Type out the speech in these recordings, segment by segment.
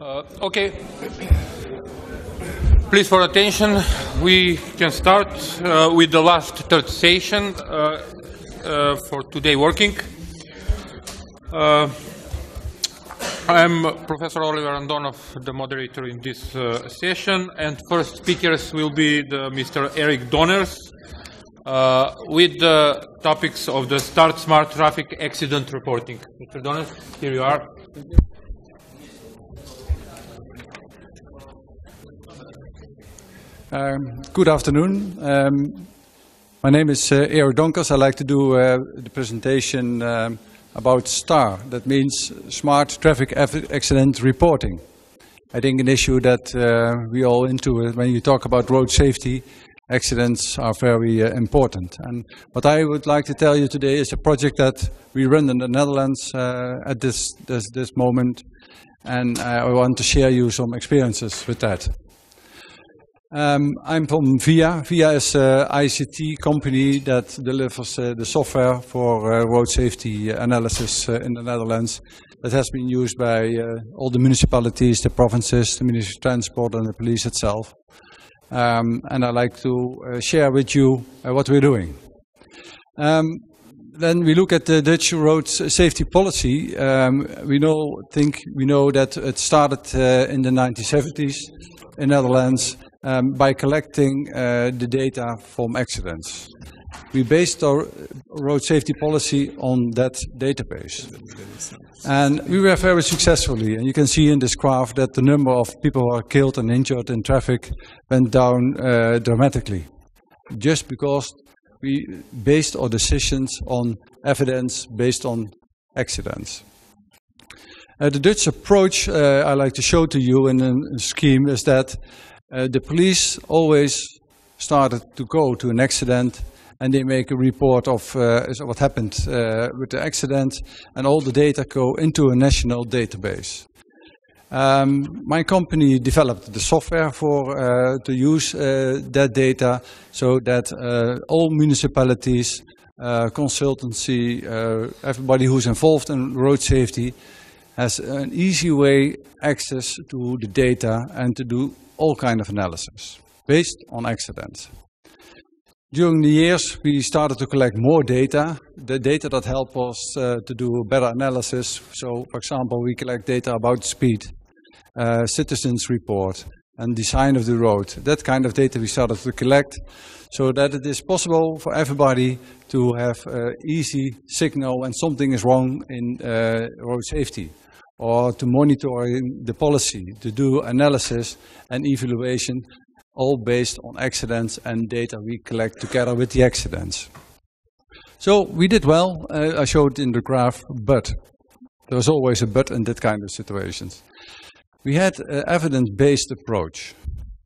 Uh, okay. Please for attention. We can start uh, with the last third session uh, uh for today working. Uh, I'm Professor Oliver Andonov, the moderator in this uh, session, and first speakers will be the Mr. Eric Donners with the topics of the Start Smart Traffic Accident Reporting. Mr. Donners, here you are. Um, good afternoon. Um, my name is uh, Eero Donkers. I'd like to do uh, the presentation um, about STAR. That means Smart Traffic Accident Reporting. I think an issue that uh, we all into when you talk about road safety, accidents are very uh, important. And what I would like to tell you today is a project that we run in the Netherlands uh, at this, this, this moment. And I want to share you some experiences with that. Um, I'm from VIA. VIA is an ICT company that delivers uh, the software for uh, road safety analysis uh, in the Netherlands. That has been used by uh, all the municipalities, the provinces, the Ministry of Transport and the police itself. Um, and I'd like to uh, share with you uh, what we're doing. Um, then we look at the Dutch road safety policy. Um, we know, think we know that it started in the 1970s in Netherlands um, by collecting uh, the data from accidents. We based our road safety policy on that database. And we were very successfully. And you can see in this graph that the number of people who are killed and injured in traffic went down uh, dramatically. Just because we based our decisions on evidence based on accidents. Uh, the Dutch approach uh, I like to show to you in a scheme is that uh, the police always started to go to an accident and they make a report of uh, what happened uh, with the accident and all the data go into a national database. Um, my company developed the software for uh, to use uh, that data so that uh, all municipalities, consultancy, everybody who's involved in road safety has an easy way access to the data and to do all kind of analysis based on accidents. During the years, we started to collect more data, the data that help us uh, to do better analysis. So, for example, we collect data about speed, uh, citizens report, and design of the road. That kind of data we started to collect so that it is possible for everybody to have uh, easy signal when something is wrong in uh, road safety or to monitoring the policy, to do analysis and evaluation, all based on accidents and data we collect together with the accidents. So we did well, uh, I showed in the graph, but there was always a but in that kind of situations. We had an evidence-based approach,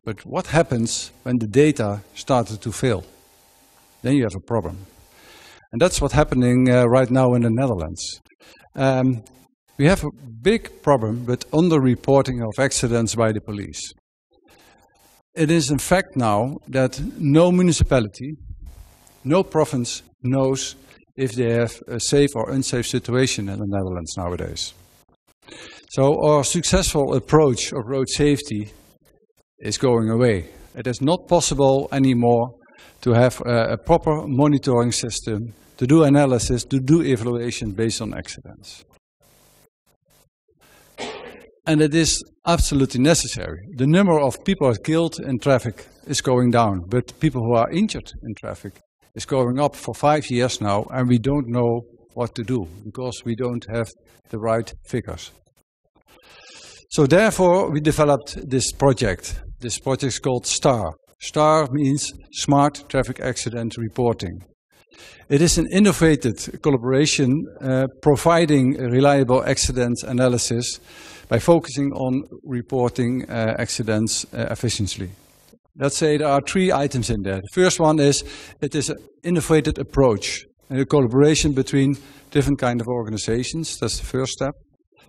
but what happens when the data started to fail? Then you have a problem. And that's what's happening uh, right now in the Netherlands. Um, we have a big problem with underreporting of accidents by the police. It is in fact now that no municipality, no province knows if they have a safe or unsafe situation in the Netherlands nowadays. So our successful approach of road safety is going away. It is not possible anymore to have a, a proper monitoring system, to do analysis, to do evaluation based on accidents. And it is absolutely necessary. The number of people killed in traffic is going down, but people who are injured in traffic is going up for five years now, and we don't know what to do because we don't have the right figures. So therefore, we developed this project. This project is called STAR. STAR means Smart Traffic Accident Reporting. It is an innovative collaboration uh, providing reliable accident analysis by focusing on reporting uh, accidents uh, efficiently. Let's say there are three items in there. The first one is it is an innovative approach and a collaboration between different kind of organizations. That's the first step.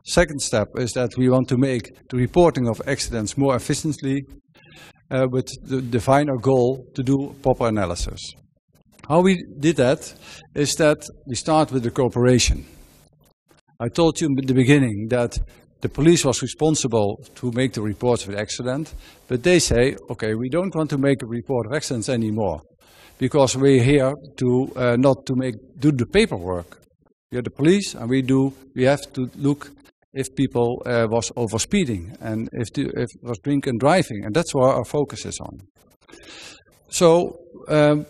Second step is that we want to make the reporting of accidents more efficiently uh, with the define our goal to do proper analysis. How we did that is that we start with the cooperation. I told you in the beginning that the police was responsible to make the reports of the accident, but they say, okay, we don't want to make a report of accidents anymore because we're here to uh, not to make do the paperwork. We're the police, and we do we have to look if people uh, was over speeding and if, the, if was drinking and driving, and that's where our focus is on. So. Um,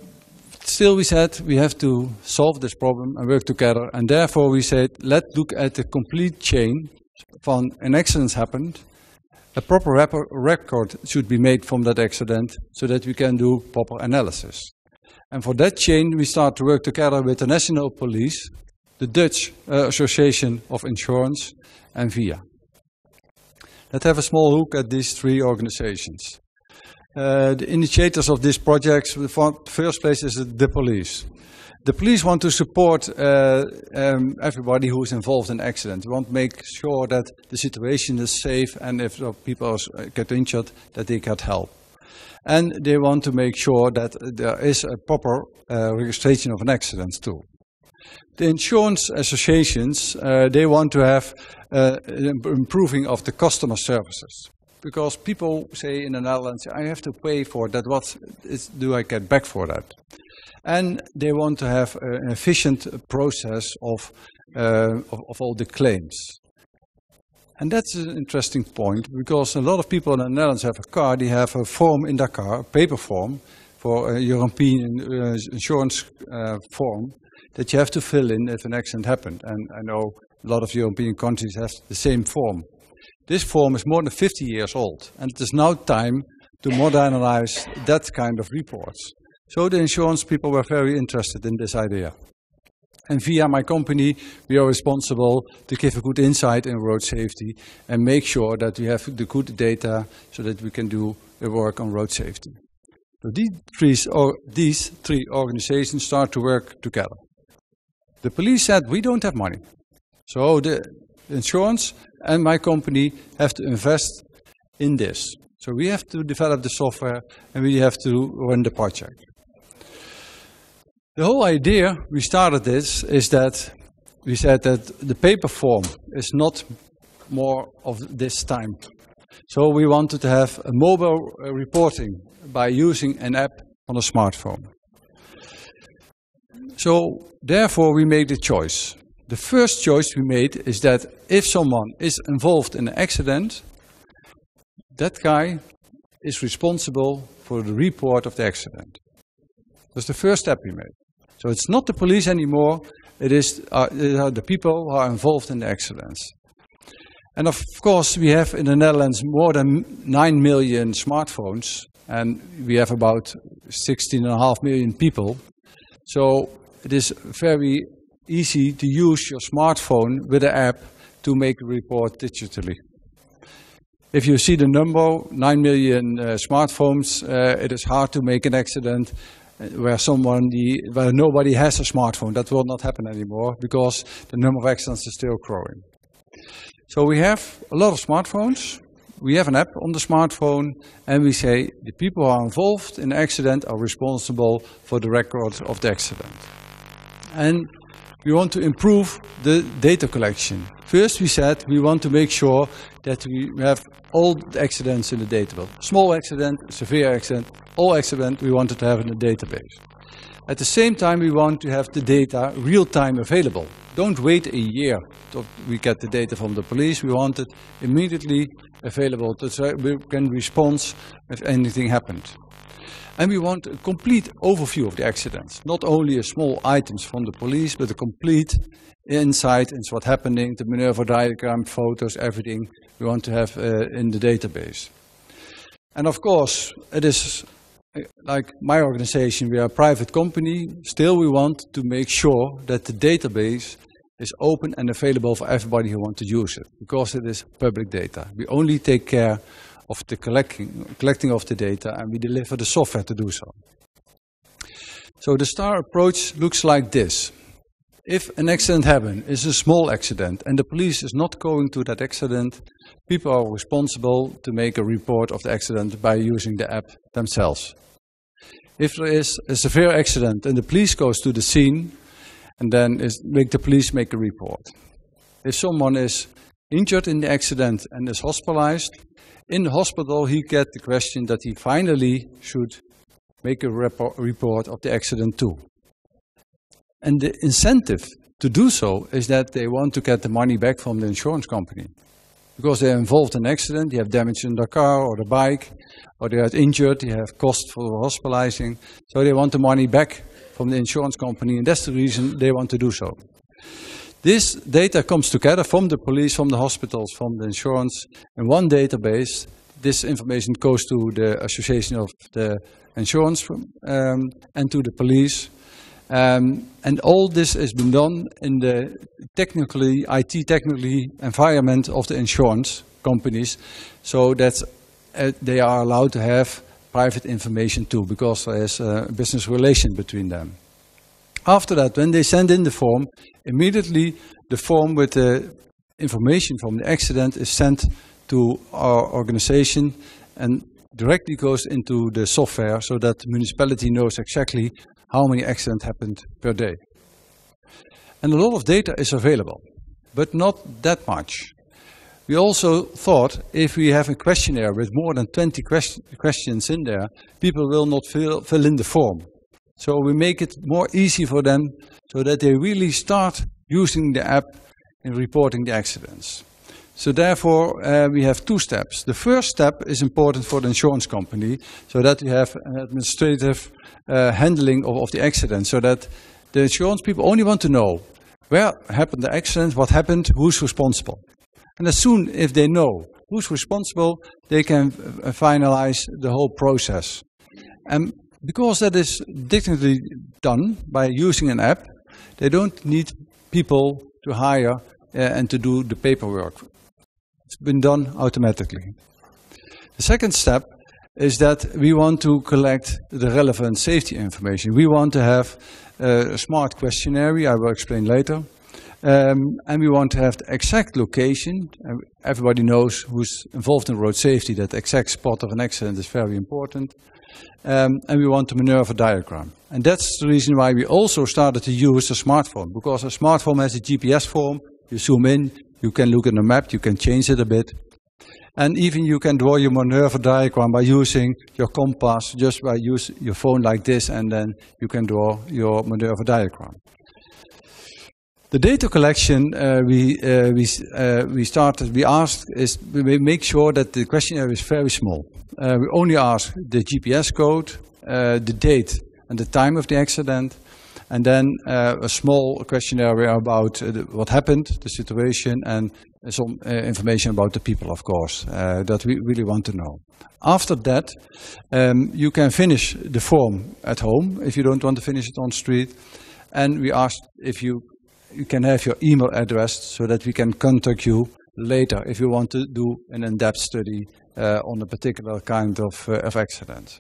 still we said we have to solve this problem and work together and therefore we said let's look at the complete chain from an accident happened a proper record should be made from that accident so that we can do proper analysis and for that chain, we start to work together with the National Police, the Dutch uh, Association of Insurance, and VIA. Let's have a small look at these three organizations. Uh, the initiators of these projects, the first place is the police. The police want to support uh, um, everybody who is involved in accidents. We want to make sure that the situation is safe and if people get injured, that they get help and they want to make sure that there is a proper uh, registration of an accident too. The insurance associations, uh, they want to have uh, improving of the customer services. Because people say in the Netherlands, I have to pay for that, What do I get back for that? And they want to have an efficient process of, uh, of, of all the claims. And that's an interesting point because a lot of people in the Netherlands have a car, they have a form in their car, a paper form, for a European uh, insurance uh, form that you have to fill in if an accident happened. And I know a lot of European countries have the same form. This form is more than 50 years old and it is now time to modernize that kind of reports. So the insurance people were very interested in this idea. And via my company, we are responsible to give a good insight in road safety and make sure that we have the good data so that we can do the work on road safety. So these three, or these three organizations start to work together. The police said, we don't have money. So the insurance and my company have to invest in this. So we have to develop the software and we have to run the project. The whole idea we started this is that we said that the paper form is not more of this time. So we wanted to have a mobile uh, reporting by using an app on a smartphone. So therefore we made a choice. The first choice we made is that if someone is involved in an accident, that guy is responsible for the report of the accident. That's the first step we made. So it's not the police anymore, it is uh, the people who are involved in the accidents. And of course, we have in the Netherlands more than 9 million smartphones, and we have about 16.5 million people. So it is very easy to use your smartphone with an app to make a report digitally. If you see the number, 9 million uh, smartphones, uh, it is hard to make an accident where someone, the, where nobody has a smartphone. That will not happen anymore because the number of accidents is still growing. So we have a lot of smartphones. We have an app on the smartphone and we say the people who are involved in the accident are responsible for the record of the accident. And we want to improve the data collection. First we said we want to make sure that we have all the accidents in the database. Small accident, severe accident, all accident we wanted to have in the database. At the same time we want to have the data real-time available. Don't wait a year till we get the data from the police. We want it immediately available so we can respond if anything happened. And we want a complete overview of the accidents. Not only a small items from the police, but a complete insight into what's happening, the maneuver diagram, photos, everything we want to have uh, in the database. And of course, it is uh, like my organization, we are a private company. Still, we want to make sure that the database is open and available for everybody who wants to use it, because it is public data. We only take care of the collecting, collecting of the data and we deliver the software to do so. So the STAR approach looks like this. If an accident happens, it's a small accident, and the police is not going to that accident, people are responsible to make a report of the accident by using the app themselves. If there is a severe accident and the police goes to the scene, and then make the police make a report. If someone is injured in the accident and is hospitalized, in the hospital he gets the question that he finally should make a report of the accident too. And the incentive to do so is that they want to get the money back from the insurance company. Because they're involved in an accident, they have damage in their car or the bike, or they are injured, they have cost for hospitalizing. So they want the money back from the insurance company, and that's the reason they want to do so. This data comes together from the police, from the hospitals, from the insurance, in one database. This information goes to the Association of the Insurance um, and to the police. Um, and all this has been done in the technically, IT technically environment of the insurance companies, so that uh, they are allowed to have private information too, because there's a business relation between them. After that, when they send in the form, immediately the form with the information from the accident is sent to our organization and directly goes into the software so that the municipality knows exactly how many accidents happened per day. And a lot of data is available, but not that much. We also thought if we have a questionnaire with more than 20 question, questions in there, people will not fill, fill in the form. So we make it more easy for them so that they really start using the app in reporting the accidents. So therefore, uh, we have two steps. The first step is important for the insurance company, so that you have an administrative uh, handling of, of the accident, so that the insurance people only want to know where happened the accident, what happened, who's responsible. And as soon if they know who's responsible, they can uh, finalize the whole process. And because that is digitally done by using an app, they don't need people to hire uh, and to do the paperwork. It's been done automatically. The second step is that we want to collect the relevant safety information. We want to have a smart questionnaire, I will explain later, um, and we want to have the exact location. Everybody knows who's involved in road safety that exact spot of an accident is very important. Um, and we want to maneuver diagram. And that's the reason why we also started to use a smartphone, because a smartphone has a GPS form. You zoom in, you can look at the map, you can change it a bit. And even you can draw your maneuver diagram by using your compass, just by use your phone like this, and then you can draw your maneuver diagram. The data collection uh, we uh, we uh, we started we asked is we make sure that the questionnaire is very small. Uh, we only ask the GPS code, uh, the date and the time of the accident, and then uh, a small questionnaire about the, what happened, the situation, and some information about the people, of course, that we really want to know. After that, um, you can finish the form at home if you don't want to finish it on street. And we asked if you you can have your email address so that we can contact you later if you want to do an in-depth study uh, on a particular kind of, uh, of accident.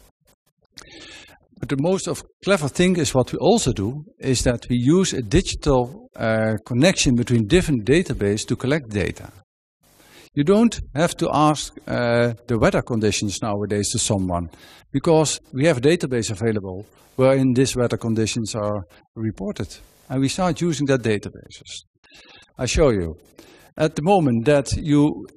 But the most of clever thing is what we also do is that we use a digital uh, connection between different databases to collect data. You don't have to ask uh, the weather conditions nowadays to someone because we have a database available wherein these weather conditions are reported and we start using that databases. I show you. At the moment that you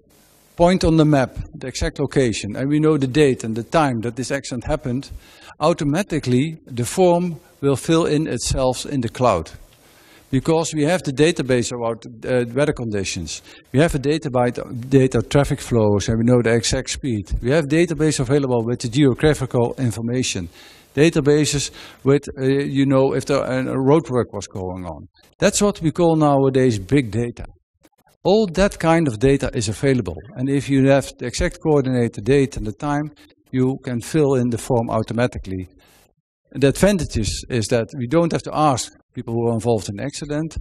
point on the map the exact location and we know the date and the time that this accident happened, automatically the form will fill in itself in the cloud. Because we have the database about uh, weather conditions. We have a database data traffic flows and we know the exact speed. We have database available with the geographical information databases with, uh, you know, if there a roadwork was going on. That's what we call nowadays big data. All that kind of data is available. And if you have the exact coordinate, the date and the time, you can fill in the form automatically. The advantage is, is that we don't have to ask people who are involved in an accident,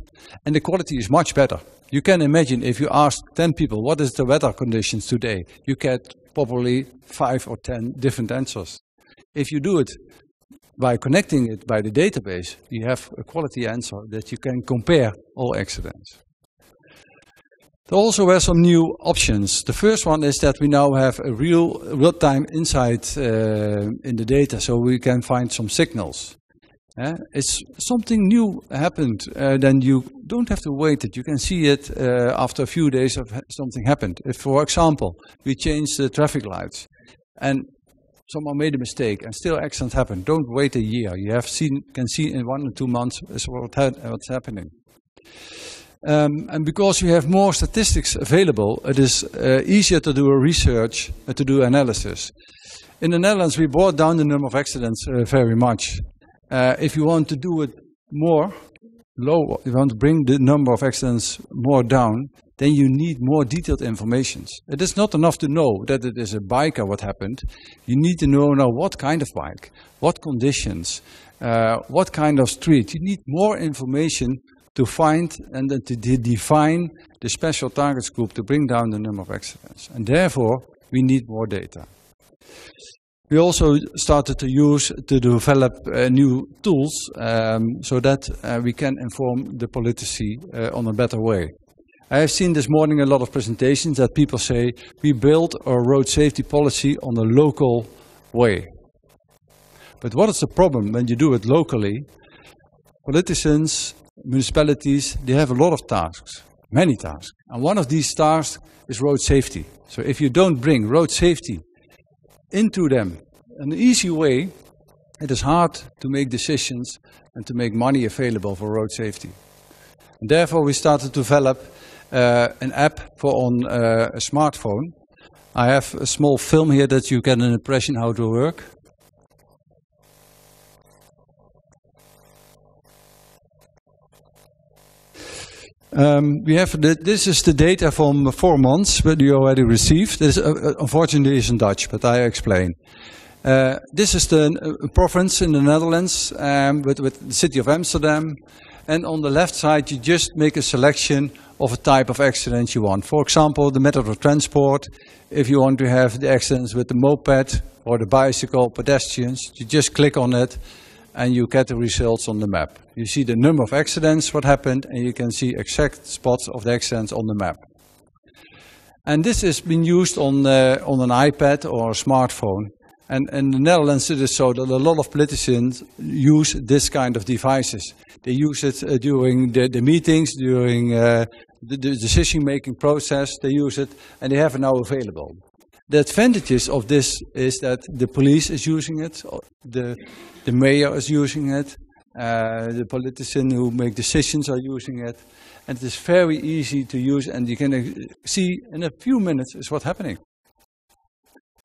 and the quality is much better. You can imagine if you ask 10 people, what is the weather conditions today? You get probably five or 10 different answers. If you do it by connecting it by the database, you have a quality answer that you can compare all accidents. There also were some new options. The first one is that we now have a real real-time insight uh, in the data, so we can find some signals. Uh, it's something new happened, uh, then you don't have to wait it. You can see it uh, after a few days of something happened. If, for example, we change the traffic lights and someone made a mistake and still accidents happen, don't wait a year. You have seen, can see in one or two months what ha what's happening. Um, and because you have more statistics available, it is uh, easier to do a research, uh, to do analysis. In the Netherlands, we brought down the number of accidents uh, very much. Uh, if you want to do it more, low, you want to bring the number of accidents more down, then you need more detailed information. It is not enough to know that it is a biker what happened. You need to know now what kind of bike, what conditions, uh, what kind of street. You need more information to find and then to de define the special targets group to bring down the number of accidents. And therefore, we need more data. We also started to use to develop uh, new tools um, so that uh, we can inform the policy uh, on a better way. I have seen this morning a lot of presentations that people say we build our road safety policy on a local way. But what is the problem when you do it locally? Politicians, municipalities, they have a lot of tasks, many tasks. And one of these tasks is road safety. So if you don't bring road safety into them an easy way, it is hard to make decisions and to make money available for road safety. And therefore, we started to develop an app for on uh, a smartphone. I have a small film here that you get an impression how to work. Um, we have the, this is the data from four months that you already received. This uh, unfortunately is in Dutch, but I explain. Uh, this is the uh, province in the Netherlands um, with, with the city of Amsterdam. And on the left side, you just make a selection of a type of accident you want. For example, the method of transport. If you want to have the accidents with the moped or the bicycle, pedestrians, you just click on it and you get the results on the map. You see the number of accidents, what happened, and you can see exact spots of the accidents on the map. And this has been used on, uh, on an iPad or a smartphone. And in the Netherlands it is so that a lot of politicians use this kind of devices. They use it uh, during the, the, meetings, during uh, the, the decision-making process, they use it, and they have it now available. The advantages of this is that the police is using it, the, the mayor is using it, uh, the politicians who make decisions are using it, and it is very easy to use, and you can uh, see in a few minutes is what's happening.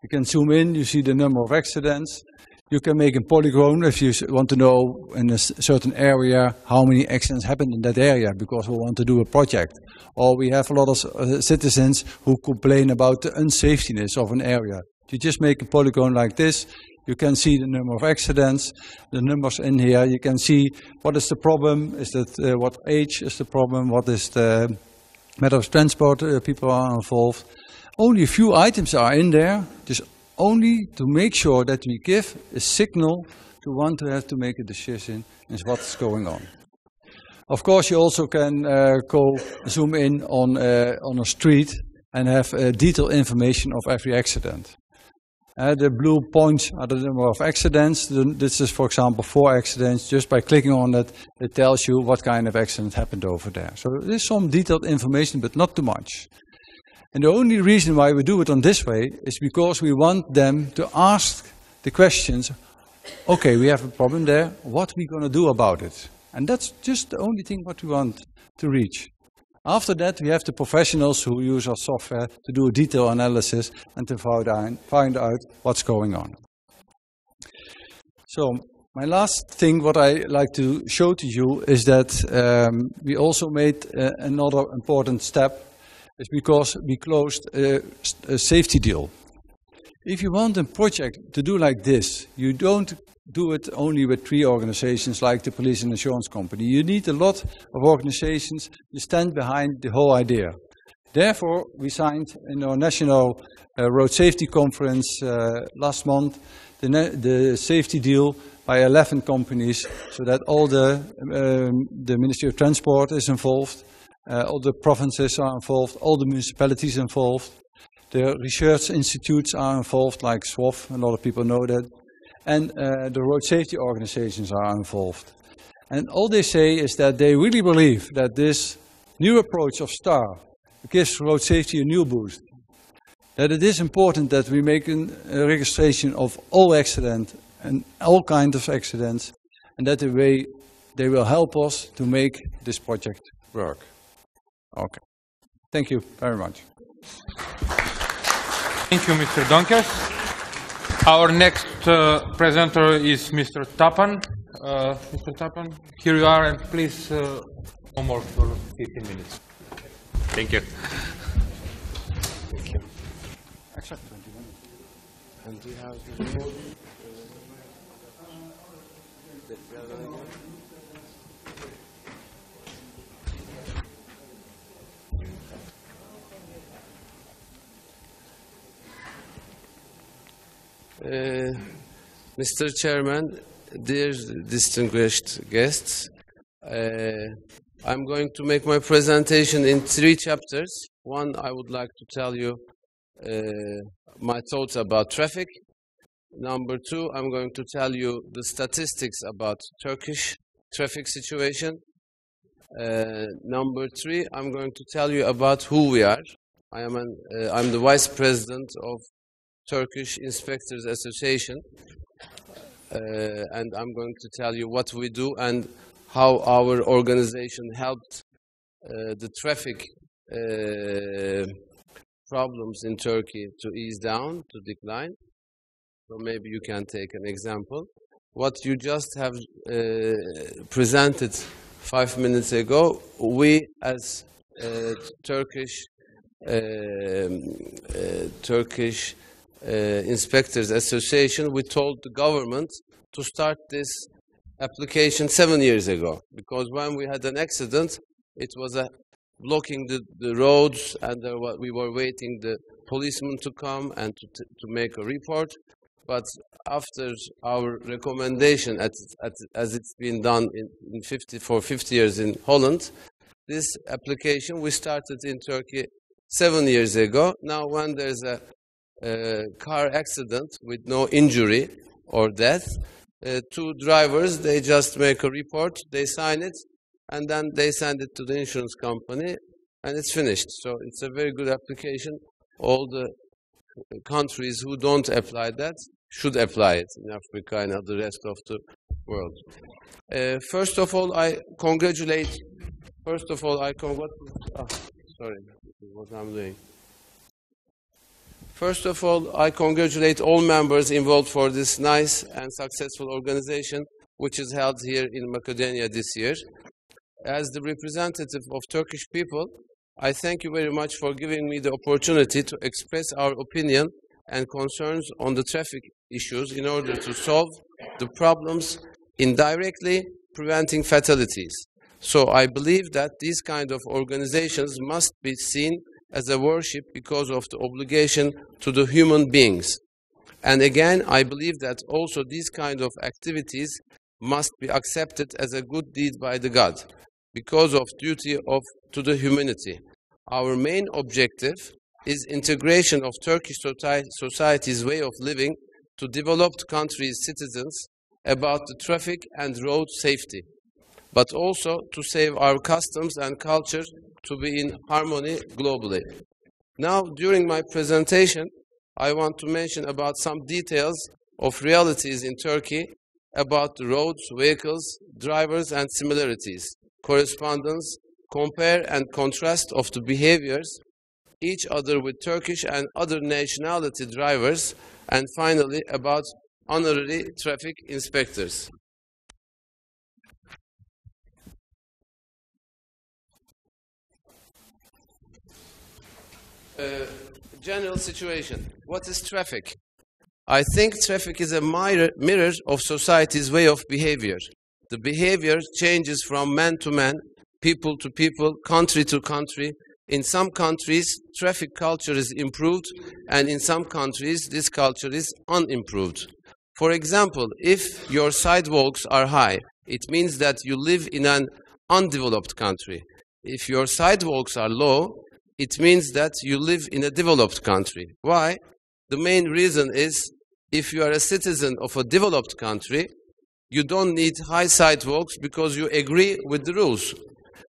You can zoom in, you see the number of accidents. You can make a polygon if you want to know in a certain area how many accidents happened in that area because we want to do a project. Or we have a lot of uh, citizens who complain about the unsafetiness of an area. You just make a polygon like this, you can see the number of accidents, the numbers in here. You can see what is the problem, is that uh, what age is the problem, what is the matter of transport uh, people are involved. Only a few items are in there, just only to make sure that we give a signal to one to have to make a decision is what's going on. Of course, you also can uh, go zoom in on, uh, on a street and have uh, detailed information of every accident. Uh, the blue points are the number of accidents. The, this is, for example, four accidents. Just by clicking on it, it tells you what kind of accident happened over there. So there's some detailed information, but not too much. And the only reason why we do it on this way is because we want them to ask the questions, okay, we have a problem there, what are we going to do about it? And that's just the only thing what we want to reach. After that, we have the professionals who use our software to do a detailed analysis and to find out what's going on. So, my last thing what I like to show to you is that um, we also made uh, another important step is because we closed a, a safety deal. If you want a project to do like this, you don't do it only with three organizations like the police and insurance company. You need a lot of organizations to stand behind the whole idea. Therefore, we signed in our national uh, road safety conference uh, last month the, the, safety deal by 11 companies so that all the, um, the Ministry of Transport is involved, all the provinces are involved, all the municipalities involved. The research institutes are involved, like SWOV, a lot of people know that. and uh, the road safety organizations are involved. And all they say is that they really believe that this new approach of STAR gives road safety a new boost. That it is important that we make an, a registration of all accidents and all kinds of accidents, and that the way they will help us to make this project work. Okay. Thank you very much. Thank you, Mr. Donkers. Our next uh, presenter is Mr. Tapan. Uh, Mr. Tapan, here you are, and please, uh, no more for 15 minutes. Thank you. Uh, Mr. Chairman, dear distinguished guests, uh, I'm going to make my presentation in three chapters. One, I would like to tell you uh, my thoughts about traffic. Number two, I'm going to tell you the statistics about Turkish traffic situation. Uh, number three, I'm going to tell you about who we are. I am an, uh, I'm the vice president of Turkish Inspectors Association, uh, and I'm going to tell you what we do and how our organization helped uh, the traffic uh, problems in Turkey to ease down, to decline. So maybe you can take an example. What you just have uh, presented five minutes ago, we as uh, Turkish um, uh, Turkish Inspectors Association, we told the government to start this application seven years ago. Because when we had an accident, it was a blocking the, the roads and wa- we were waiting the policeman to come and to, to make a report. But after our recommendation, at, at, as it's been done in, in 50, for 50 years in Holland, this application we started in Turkey seven years ago. Now, when there's a uh, car accident with no injury or death, uh, two drivers they just make a report, they sign it, and then they send it to the insurance company, and it's finished. So it's a very good application. All the countries who don't apply that should apply it in Africa and the rest of the world. Uh, first of all, I congratulate. First of all, I con- what, ah, sorry, what I'm doing. First of all, I congratulate all members involved for this nice and successful organization, which is held here in Macedonia this year. As the representative of Turkish people, I thank you very much for giving me the opportunity to express our opinion and concerns on the traffic issues in order to solve the problems indirectly preventing fatalities. So I believe that these kind of organizations must be seen as a worship because of the obligation to the human beings. And again, I believe that also these kind of activities must be accepted as a good deed by the God because of duty of to the humanity. Our main objective is integration of Turkish society's way of living to developed countries' citizens about the traffic and road safety, but also to save our customs and culture to be in harmony globally. Now, during my presentation, I want to mention about some details of realities in Turkey about roads, vehicles, drivers, and similarities, correspondence, compare and contrast of the behaviors each other with Turkish and other nationality drivers, and finally about honorary traffic inspectors. Uh, general situation. What is traffic? I think traffic is a mirror, mirror of society's way of behavior. The behavior changes from man to man, people to people, country to country. In some countries, traffic culture is improved, and in some countries, this culture is unimproved. For example, if your sidewalks are high, it means that you live in an undeveloped country. If your sidewalks are low, it means that you live in a developed country. Why? The main reason is if you are a citizen of a developed country, you don't need high sidewalks because you agree with the rules.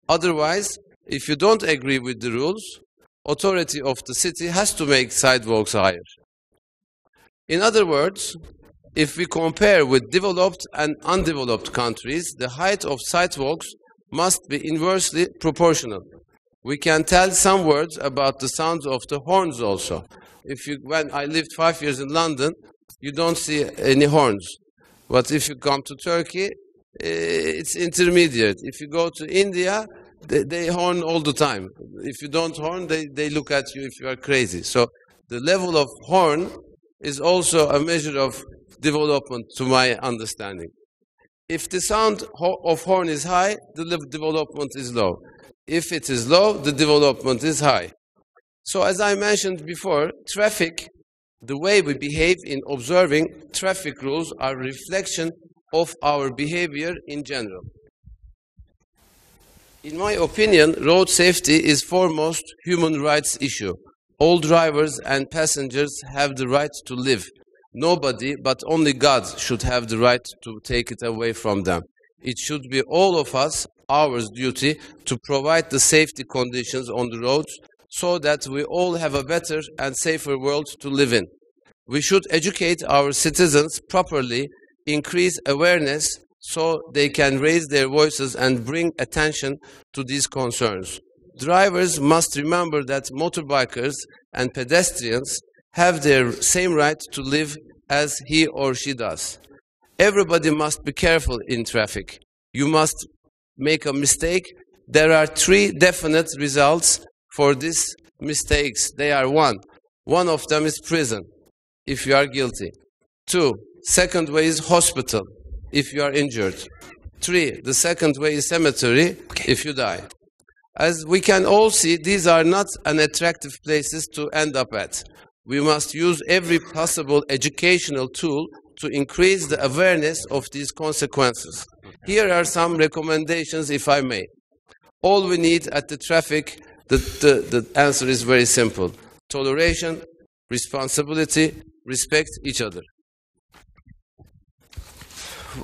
Otherwise, if you don't agree with the rules, authority of the city has to make sidewalks higher. In other words, if we compare with developed and undeveloped countries, the height of sidewalks must be inversely proportional. We can tell some words about the sounds of the horns also. If you, when I lived five years in London, you don't see any horns. But if you come to Turkey, eh, it's intermediate. If you go to India, they, they horn all the time. If you don't horn, they, they look at you if you are crazy. So the level of horn is also a measure of development to my understanding. If the sound of horn is high, the development is low. If it is low, the development is high. So as I mentioned before, traffic, the way we behave in observing traffic rules are reflection of our behavior in general. In my opinion, road safety is foremost human rights issue. All drivers and passengers have the right to live. Nobody, but only God, should have the right to take it away from them. It should be all of us, our duty, to provide the safety conditions on the roads so that we all have a better and safer world to live in. We should educate our citizens properly, increase awareness so they can raise their voices and bring attention to these concerns. Drivers must remember that motorbikers and pedestrians have their same right to live as he or she does. Everybody must be careful in traffic. You must make a mistake. There are three definite results for these mistakes. They are one. One of them is prison, if you are guilty. Two, second way is hospital, if you are injured. Three, the second way is cemetery, if you die. As we can all see, these are not unattractive places to end up at. We must use every possible educational tool to increase the awareness of these consequences. Here are some recommendations, if I may. All we need at the traffic, the, the, the answer is very simple toleration, responsibility, respect each other.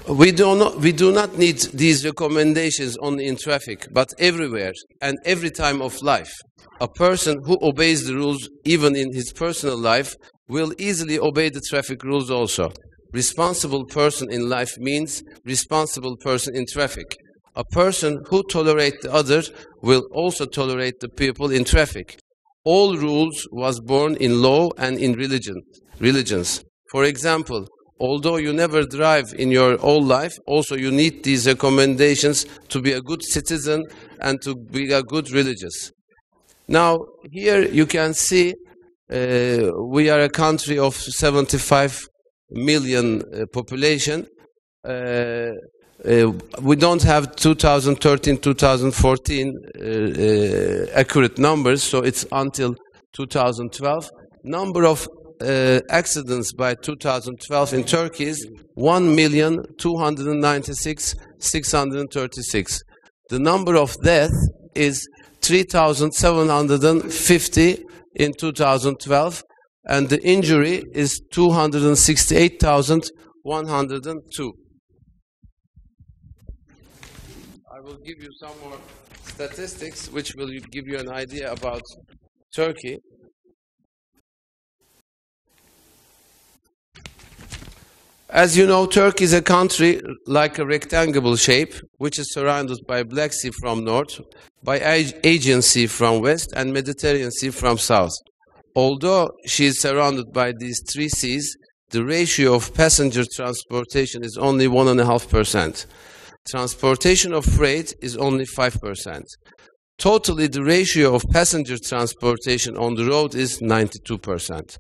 We do, not, we do not need these recommendations only in traffic, but everywhere and every time of life. A person who obeys the rules, even in his personal life, will easily obey the traffic rules also. Responsible person in life means responsible person in traffic. A person who tolerates the other will also tolerate the people in traffic. All rules was born in law and in religion, religions. For example, although you never drive in your whole life, also you need these recommendations to be a good citizen and to be a good religious. Now, here you can see uh, we are a country of 75 million uh, population. Uh, uh, we don't have 2013 2014 uh, uh, accurate numbers, so it's until 2012. Number of uh, accidents by 2012 in Turkey is 1,296,636. The number of deaths is 3,750 in 2012, and the injury is 268,102. I will give you some more statistics which will give you an idea about Turkey. As you know, Turkey is a country like a rectangular shape, which is surrounded by Black Sea from north, by Aegean Sea from west, and Mediterranean Sea from south. Although she is surrounded by these three seas, the ratio of passenger transportation is only 1.5%. Transportation of freight is only 5%. Totally, the ratio of passenger transportation on the road is 92%.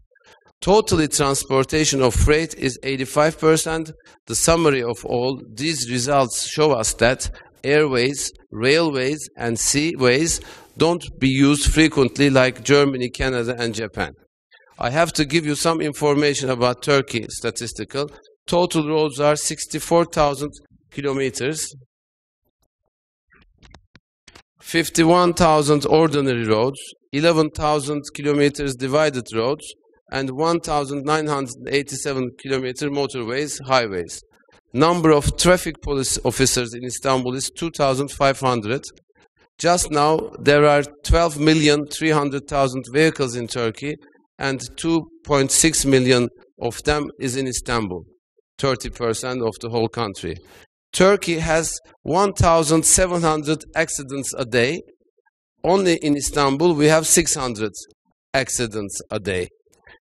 Totally, transportation of freight is 85%. The summary of all these results show us that airways, railways, and seaways don't be used frequently like Germany, Canada, and Japan. I have to give you some information about Turkey statistical. Total roads are 64,000 kilometers, 51,000 ordinary roads, 11,000 kilometers divided roads, and 1,987 kilometer motorways, highways. Number of traffic police officers in Istanbul is 2,500. Just now, there are 12 million 300,000 vehicles in Turkey, and 2.6 million of them is in Istanbul, 30% of the whole country. Turkey has 1,700 accidents a day. Only in Istanbul, we have 600 accidents a day.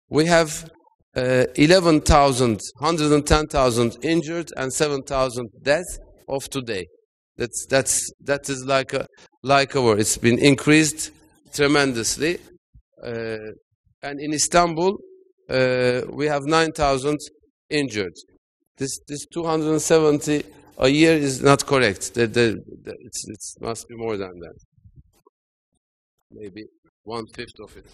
We have uh, 11,000, 110,000 injured and 7,000 deaths of today. That's, that's, that is like a, like a war. It's been increased tremendously. Uh, and in Istanbul, uh, we have 9,000 injured. This, this 270 a year is not correct. The, the, the, it must be more than that. Maybe one fifth of it.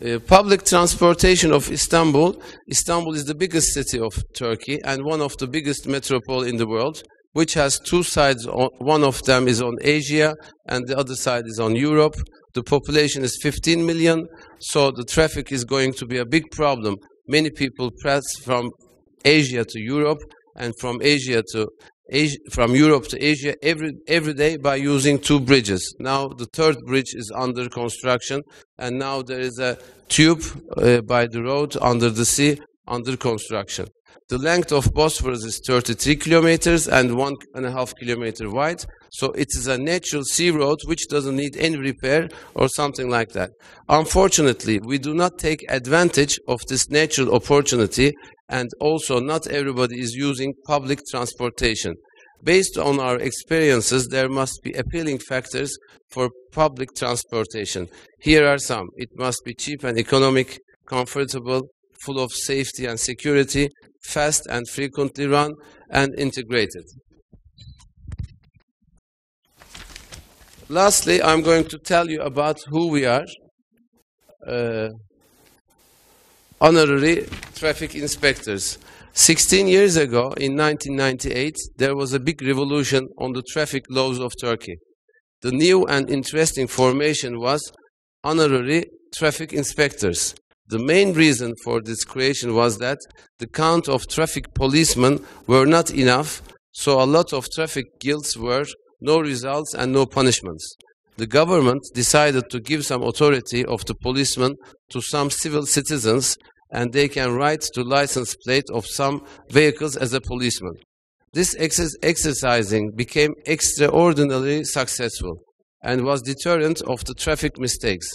Uh, public transportation of Istanbul. Istanbul is the biggest city of Turkey and one of the biggest metropole in the world, which has two sides. One of them is on Asia and the other side is on Europe. The population is 15 million, so the traffic is going to be a big problem. Many people pass from Asia to Europe and from Asia to Asia, from Europe to Asia every, every day by using two bridges. Now the third bridge is under construction and now there is a tube uh, by the road under the sea under construction. The length of Bosphorus is 33 kilometers and one and a half kilometer wide. So it is a natural sea road which doesn't need any repair or something like that. Unfortunately, we do not take advantage of this natural opportunity and also not everybody is using public transportation. Based on our experiences, there must be appealing factors for public transportation. Here are some. It must be cheap and economic, comfortable, full of safety and security, fast and frequently run, and integrated. Lastly, I'm going to tell you about who we are. Uh, honorary traffic inspectors. 16 years ago, in 1998, there was a big revolution on the traffic laws of Turkey. The new and interesting formation was honorary traffic inspectors. The main reason for this creation was that the count of traffic policemen were not enough, so a lot of traffic guilds were no results and no punishments. The government decided to give some authority of the policeman to some civil citizens and they can write to license plate of some vehicles as a policeman. This exercising became extraordinarily successful and was deterrent of the traffic mistakes.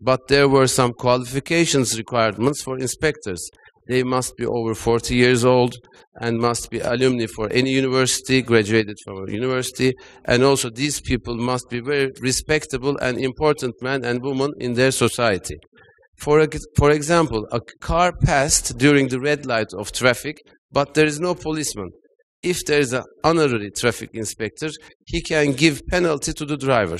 But there were some qualifications requirements for inspectors. They must be over 40 years old and must be alumni for any university, graduated from a university, and also these people must be very respectable and important men and women in their society. For, for example, a car passed during the red light of traffic, but there is no policeman. If there is an honorary traffic inspector, he can give penalty to the driver.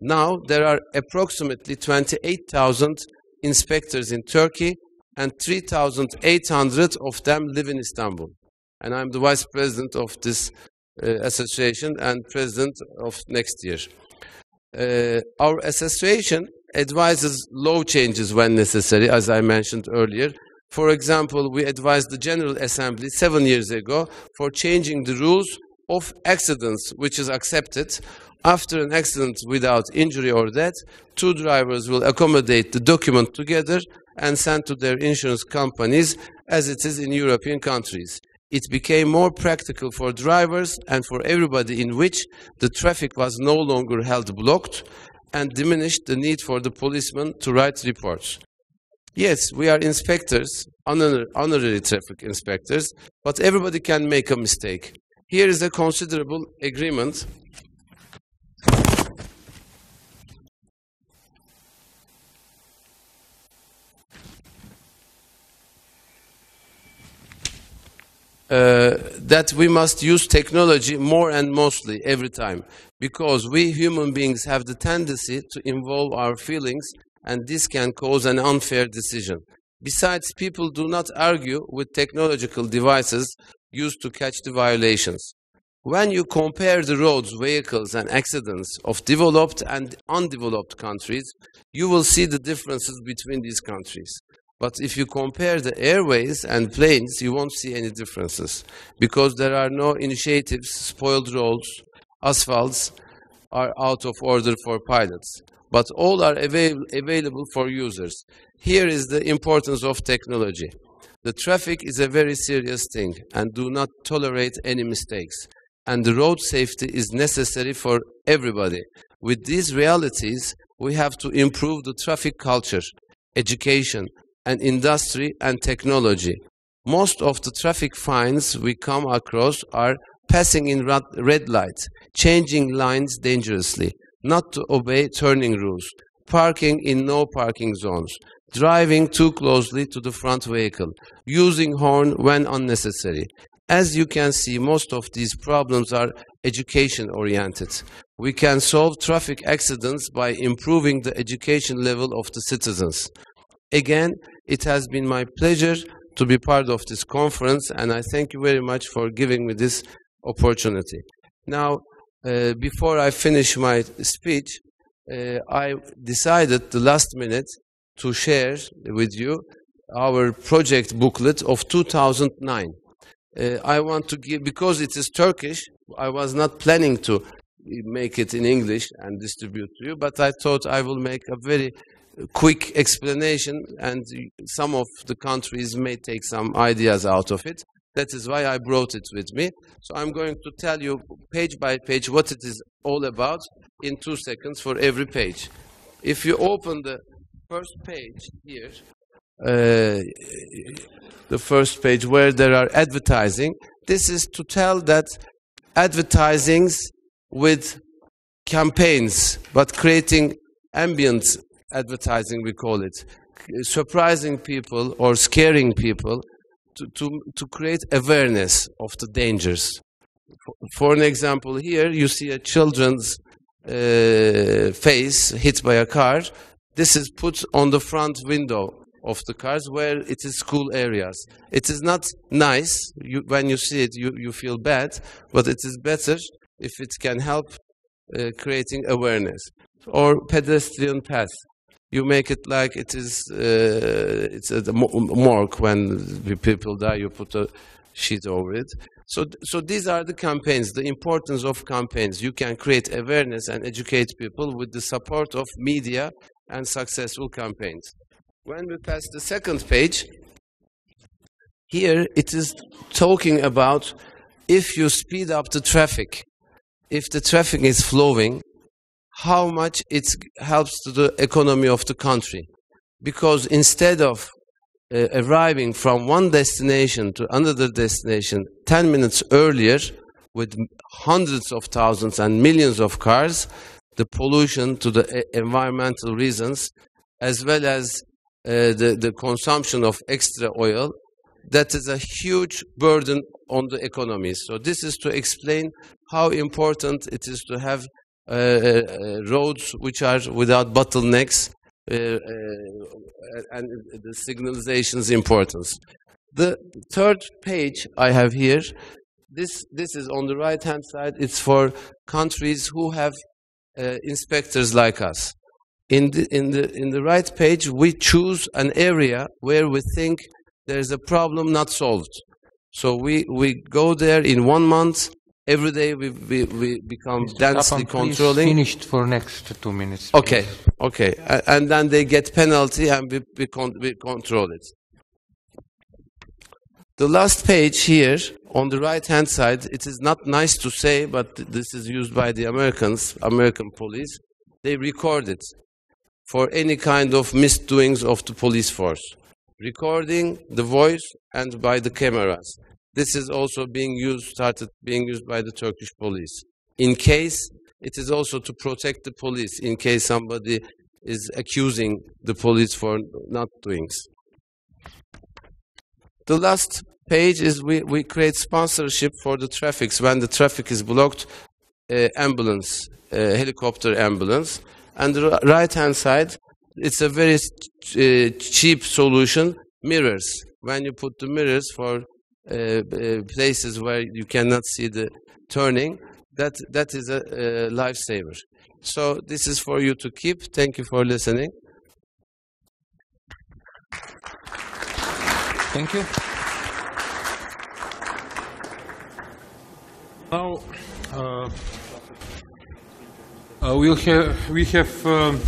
Now, there are approximately 28,000 inspectors in Turkey, and 3,800 of them live in Istanbul. And I'm the vice president of this uh, association and president of next year. Uh, our association advises law changes when necessary, as I mentioned earlier. For example, we advised the General Assembly seven years ago for changing the rules of accidents, which is accepted. After an accident without injury or death, two drivers will accommodate the document together and send to their insurance companies as it is in European countries. It became more practical for drivers and for everybody in which the traffic was no longer held blocked and diminished the need for the policeman to write reports. Yes, we are inspectors, honor, honorary traffic inspectors, but everybody can make a mistake. Here is a considerable agreement Uh, that we must use technology more and mostly every time because we human beings have the tendency to involve our feelings and this can cause an unfair decision. Besides, people do not argue with technological devices used to catch the violations. When you compare the roads, vehicles, and accidents of developed and undeveloped countries, you will see the differences between these countries. But if you compare the airways and planes, you won't see any differences because there are no initiatives, spoiled roads, asphalts are out of order for pilots. But all are avail available for users. Here is the importance of technology. The traffic is a very serious thing and do not tolerate any mistakes. And the road safety is necessary for everybody. With these realities, we have to improve the traffic culture, education, and industry and technology. Most of the traffic fines we come across are passing in red light, changing lines dangerously, not to obey turning rules, parking in no parking zones, driving too closely to the front vehicle, using horn when unnecessary. As you can see, most of these problems are education oriented. We can solve traffic accidents by improving the education level of the citizens. Again, it has been my pleasure to be part of this conference, and I thank you very much for giving me this opportunity. Now, uh, before I finish my speech, uh, I decided the last minute to share with you our project booklet of 2009. Uh, I want to give, because it is Turkish, I was not planning to make it in English and distribute to you, but I thought I will make a very quick explanation and some of the countries may take some ideas out of it. That is why I brought it with me. So I'm going to tell you page by page what it is all about in two seconds for every page. If you open the first page here, the first page where there are advertising, this is to tell that advertisings with campaigns, but creating ambient advertising, we call it, surprising people or scaring people to, to, to create awareness of the dangers. For, for an example, here you see a children's uh, face hit by a car. This is put on the front window of the cars where it is school areas. It is not nice. You, when you see it, you, you feel bad, but it is better if it can help uh, creating awareness. Or pedestrian path you make it like it is uh, it's a morgue when people die you put a sheet over it so so these are the campaigns the importance of campaigns you can create awareness and educate people with the support of media and successful campaigns when we pass the second page here it is talking about if you speed up the traffic if the traffic is flowing how much it helps to the economy of the country. Because instead of uh, arriving from one destination to another destination 10 minutes earlier with hundreds of thousands and millions of cars, the pollution to the uh, environmental reasons, as well as the, the consumption of extra oil, that is a huge burden on the economy. So this is to explain how important it is to have uh, uh, roads which are without bottlenecks uh, and the signalization's importance. The third page I have here, this, this is on the right hand side, it's for countries who have inspectors like us. In the, in, the, in the right page, we choose an area where we think there's a problem not solved. So we, we go there in one month, every day we, we, we become Mr. densely controlling. Finished for next two minutes. Please. Okay, okay, and then they get penalty and we, we, con we control it. The last page here on the right hand side, it is not nice to say, but this is used by the Americans, American police. They record it for any kind of misdoings of the police force. Recording the voice and by the cameras. This is also being used, started being used by the Turkish police. In case, it is also to protect the police in case somebody is accusing the police for not doing. The last page is we, we create sponsorship for the traffics. When the traffic is blocked, uh, ambulance, uh, helicopter ambulance. And the right hand side, it's a very uh, cheap solution, mirrors. When you put the mirrors for uh, uh, places where you cannot see the turning, that that is a, lifesaver. So this is for you to keep. Thank you for listening. Thank you. Now, uh, uh, we'll have, we have um,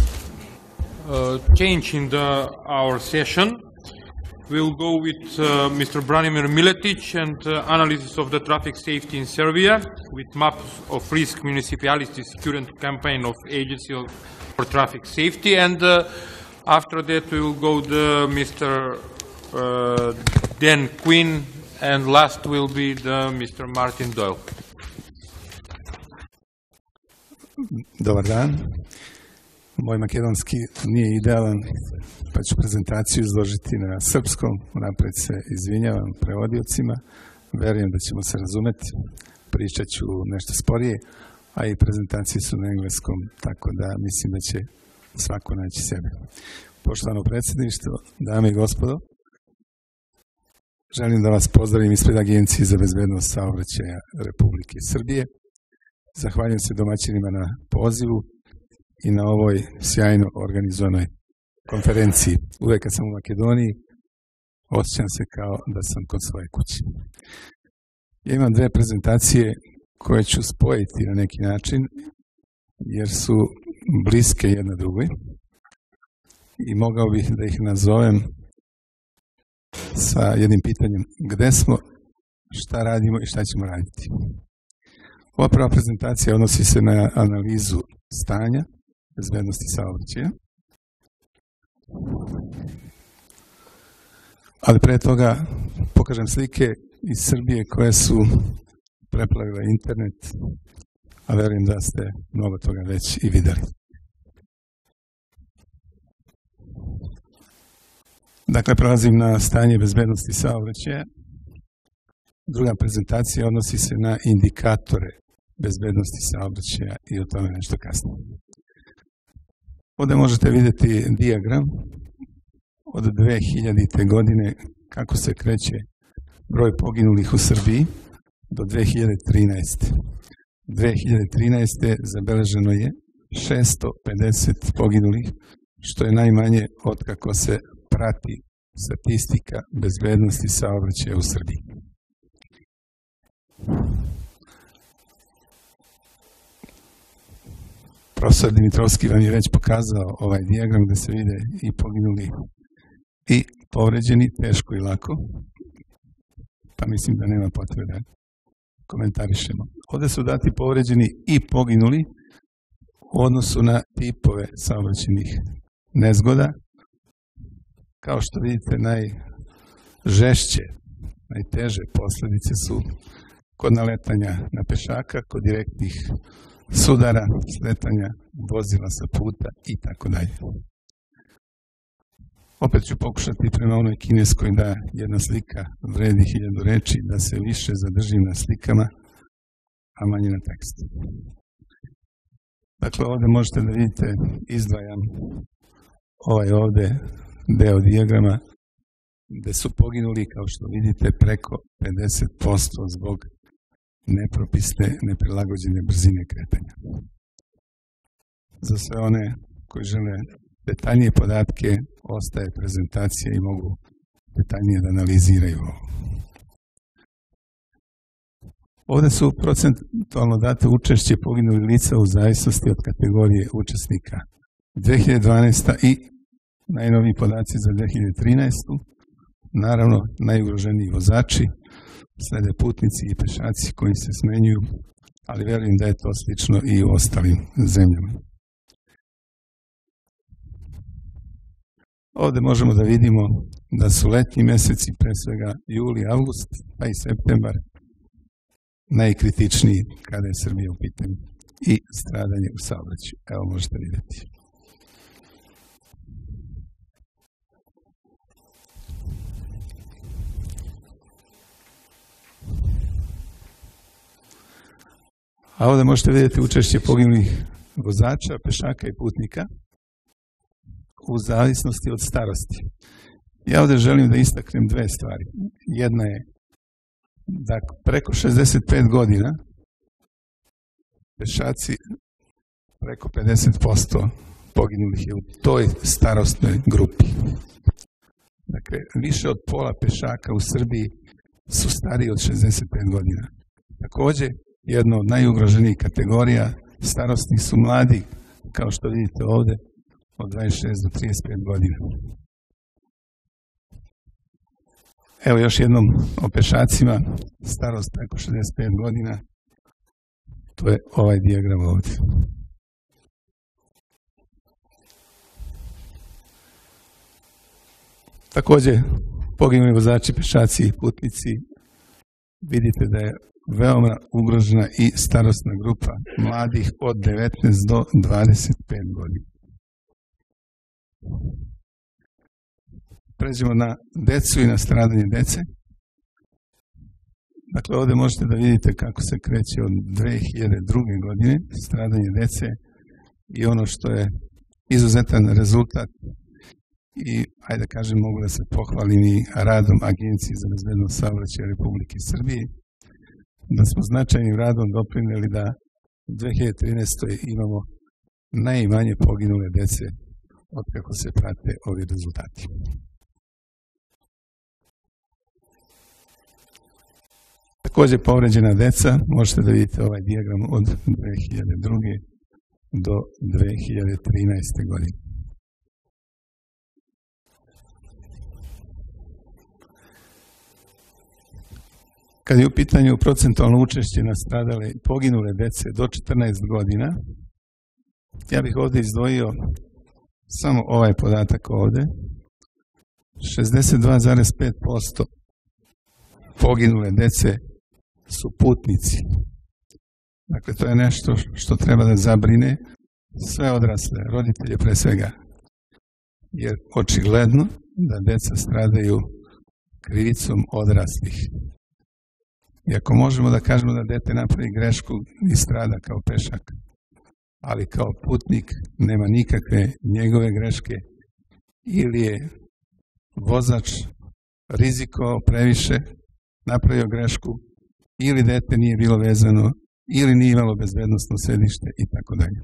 uh, change in the, our session. We'll go with uh, Mr. Branimir Miletic and uh, analysis of the traffic safety in Serbia with maps of risk, municipalities, current campaign of agency of- for traffic safety. And uh, after that, we will go to Mr. Uh, Dan Quinn, and last will be the Mr. Martin Doyle. Dobar dan. Moj makedonski nije idealan, pa ću prezentaciju izložiti na srpskom. Napred se izvinjavam prevodiocima. Verujem da ćemo se razumeti. Pričat ću nešto sporije, a i prezentacije su na engleskom, tako da mislim da će svako naći sebe. Poštovano predsjedništvo, dame i gospodo, želim da vas pozdravim ispred Agencije za bezbednost saobraćaja Republike Srbije. Zahvaljujem se domaćinima na pozivu i na ovoj sjajno organizovanoj konferenciji. Uvek kad sam u Makedoniji, osjećam se kao da sam kod svoje kuće. Ja imam dve prezentacije koje ću spojiti na neki način, jer su bliske jedna drugoj i mogao bih da ih nazovem sa jednim pitanjem gde smo, šta radimo i šta ćemo raditi. Ova prva prezentacija odnosi se na analizu stanja bezbednosti saobraćaja. Ali pre toga pokažem slike iz Srbije koje su preplavile internet, a verujem da ste mnogo toga već i videli. Dakle, prelazim na stanje bezbednosti saobraćaja. Druga prezentacija odnosi se na indikatore bezbednosti saobraćaja i o tome nešto kasnije. Ovde možete videti diagram od 2000. godine kako se kreće broj poginulih u Srbiji do 2013. 2013. zabeleženo je 650 poginulih, što je najmanje otkako se prati statistika bezbednosti saobraćaja u Srbiji. Profesor Dimitrovski vam je već pokazao ovaj dijagram gde se vide i poginuli i povređeni, teško i lako, pa mislim da nema potrebe da komentarišemo. Ovde su dati povređeni i poginuli u odnosu na tipove saobraćenih nezgoda. Kao što vidite, najžešće, najteže posledice su kod naletanja na pešaka, kod direktnih sudara, sletanja vozila sa puta i tako dalje. Opet ću pokušati prema onoj kineskoj da jedna slika vredi hiljadu reči, da se više zadržim na slikama, a manje na tekstu. Dakle, ovde možete da vidite, izdvajam ovaj ovde deo dijagrama, gde su poginuli, kao što vidite, preko 50% zbog nepropisne, neprilagođene brzine kretanja. Za sve one koji žele detaljnije podatke, ostaje prezentacija i mogu detaljnije da analiziraju ovo. Ovde su procentualno date učešće poginulih lica u zavisnosti od kategorije učesnika. 2012. i najnoviji podaci za 2013. Naravno, najugroženiji vozači, slede putnici i pešaci koji se smenjuju, ali verujem da je to slično i u ostalim zemljama. Ovde možemo da vidimo da su letnji meseci, pre svega juli, avgust, pa i septembar, najkritičniji kada je Srbija u pitanju i stradanje u saobraćaju. Evo možete videti. A ovde možete vidjeti učešće poginulih vozača, pešaka i putnika u zavisnosti od starosti. Ja ovde želim da istaknem dve stvari. Jedna je da preko 65 godina pešaci preko 50% poginulih je u toj starostnoj grupi. Dakle, više od pola pešaka u Srbiji su stariji od 65 godina. Takođe, jedna od najugroženijih kategorija starostnih su mladi, kao što vidite ovde, od 26 do 35 godina. Evo još jednom o pešacima, starost preko 65 godina, to je ovaj dijagram ovde. Takođe, poginuli vozači, pešaci i putnici, vidite da je veoma ugrožena i starostna grupa mladih od 19 do 25 godina. Pređemo na decu i na stradanje dece. Dakle, ovde možete da vidite kako se kreće od 2002. godine stradanje dece i ono što je izuzetan rezultat i, ajde da kažem, mogu da se pohvalim i radom Agencije za bezbednost saobraćaja Republike Srbije, da smo značajnim radom doprineli da u 2013. imamo najmanje poginule dece od kako se prate ovi rezultati. Takođe povređena deca, možete da vidite ovaj dijagram od 2002. do 2013. godine. Kad je u pitanju procentualno učešće na stradale poginule dece do 14 godina, ja bih ovde izdvojio samo ovaj podatak ovde. 62,5% poginule dece su putnici. Dakle, to je nešto što treba da zabrine sve odrasle, roditelje pre svega. Jer očigledno da deca stradaju krivicom odraslih. I ako možemo da kažemo da dete napravi grešku i strada kao pešak, ali kao putnik nema nikakve njegove greške ili je vozač rizikovao previše, napravio grešku, ili dete nije bilo vezano, ili nije imalo bezbednostno sedište i tako dalje.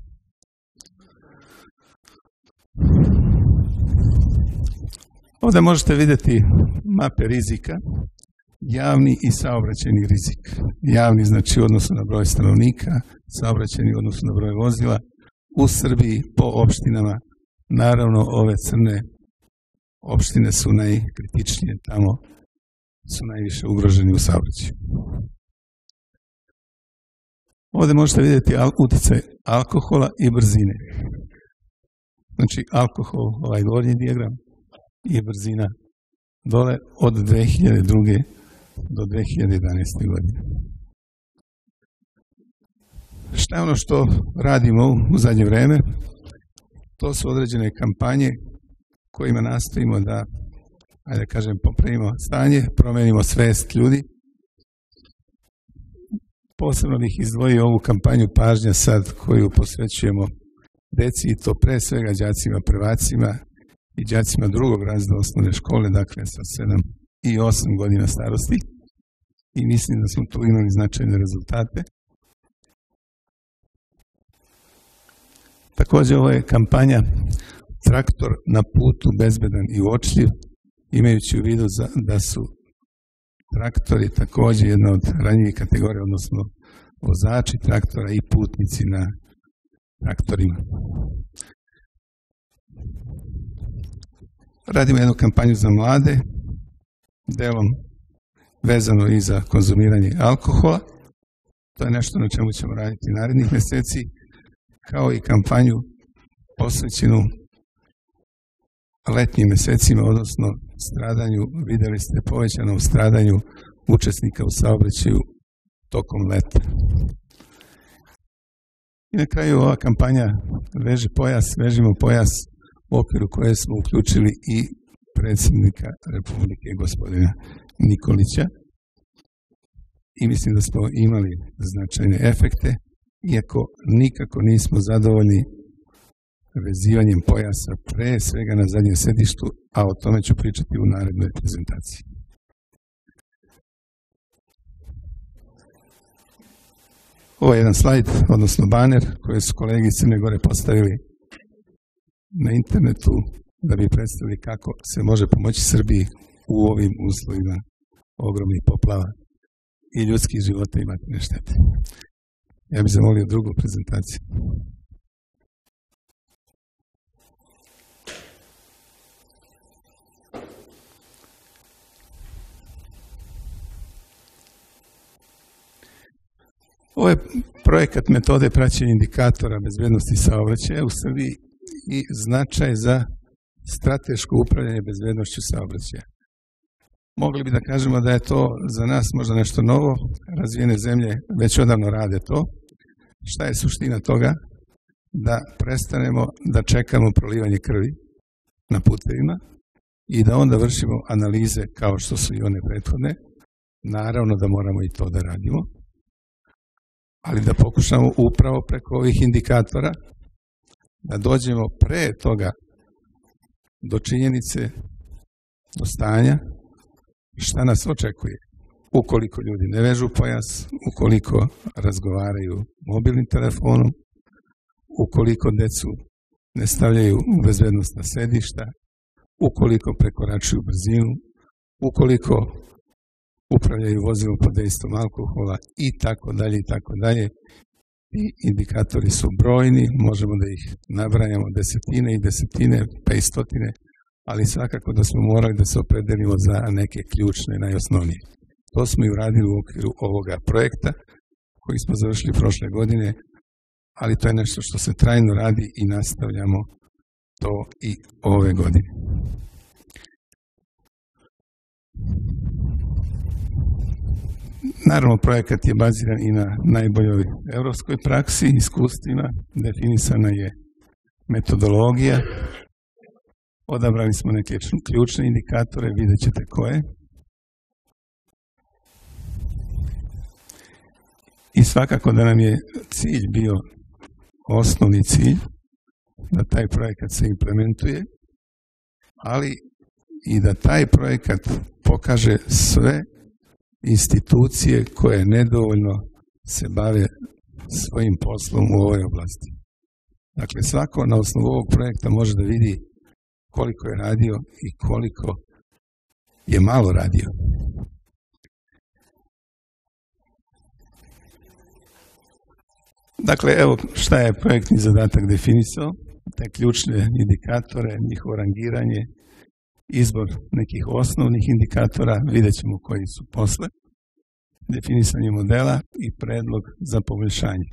Ovde možete videti mape rizika javni i saobraćeni rizik. Javni znači u odnosu na broj stanovnika, saobraćeni u odnosu na broj vozila. U Srbiji po opštinama, naravno ove crne opštine su najkritičnije, tamo su najviše ugroženi u saobraćaju. Ovde možete vidjeti uticaj alkohola i brzine. Znači, alkohol, ovaj gornji dijagram, i brzina dole od 2002 do 2011. godine. Šta je ono što radimo u zadnje vreme? To su određene kampanje kojima nastojimo da, ajde da kažem, popravimo stanje, promenimo svest ljudi. Posebno bih izdvojio ovu kampanju pažnja sad koju posvećujemo deci i to pre svega đacima prvacima i đacima drugog razda osnovne škole, dakle sa 7 i 8 godina starosti i mislim da smo tu imali značajne rezultate. Takođe, ovo je kampanja Traktor na putu bezbedan i uočljiv, imajući u vidu za, da su traktori takođe jedna od ranjivih kategorija, odnosno vozači traktora i putnici na traktorima. Radimo jednu kampanju za mlade, delom vezano i za konzumiranje alkohola. To je nešto na čemu ćemo raditi narednih meseci, kao i kampanju posvećenu letnjim mesecima, odnosno stradanju, videli ste povećanom stradanju učesnika u saobraćaju tokom leta. I na kraju ova kampanja Veže pojas, vežimo pojas u okviru koje smo uključili i predsjednika Republike gospodina Nikolića i mislim da smo imali značajne efekte, iako nikako nismo zadovoljni vezivanjem pojasa pre svega na zadnjem sedištu, a o tome ću pričati u narednoj prezentaciji. Ovo je jedan slajd, odnosno baner koji su kolegi iz Crne Gore postavili na internetu da bi predstavili kako se može pomoći Srbiji u ovim uslovima ogromnih poplava i ljudskih života i materine štete. Ja bih zamolio drugu prezentaciju. Ovo je projekat metode praćenja indikatora bezbednosti saobraćaja u Srbiji i značaj za strateško upravljanje bezbednošću saobraćaja. Mogli bi da kažemo da je to za nas možda nešto novo, razvijene zemlje već odavno rade to. Šta je suština toga? Da prestanemo da čekamo prolivanje krvi na putevima i da onda vršimo analize kao što su i one prethodne. Naravno da moramo i to da radimo, ali da pokušamo upravo preko ovih indikatora da dođemo pre toga do činjenice, do stanja, šta nas očekuje ukoliko ljudi ne vežu pojas, ukoliko razgovaraju mobilnim telefonom, ukoliko decu ne stavljaju u bezbednostna sedišta, ukoliko prekoračuju brzinu, ukoliko upravljaju vozilom pod dejstvom alkohola i tako dalje i tako dalje. Indikatori su brojni, možemo da ih nabrajamo desetine i desetine, pa i stotine, ali svakako da smo morali da se opredelimo za neke ključne, najosnovnije. To smo i uradili u okviru ovoga projekta koji smo završili prošle godine, ali to je nešto što se trajno radi i nastavljamo to i ove godine. Naravno, projekat je baziran i na najboljoj evropskoj praksi, iskustvima, definisana je metodologija, odabrali smo neke ključne indikatore, vidjet ćete koje. I svakako da nam je cilj bio, osnovni cilj, da taj projekat se implementuje, ali i da taj projekat pokaže sve institucije koje nedovoljno se bave svojim poslom u ovoj oblasti. Dakle, svako na osnovu ovog projekta može da vidi koliko je radio i koliko je malo radio. Dakle, evo šta je projektni zadatak definisao, te ključne indikatore, njihovo rangiranje, izbor nekih osnovnih indikatora, vidjet ćemo koji su posle, definisanje modela i predlog za poboljšanje.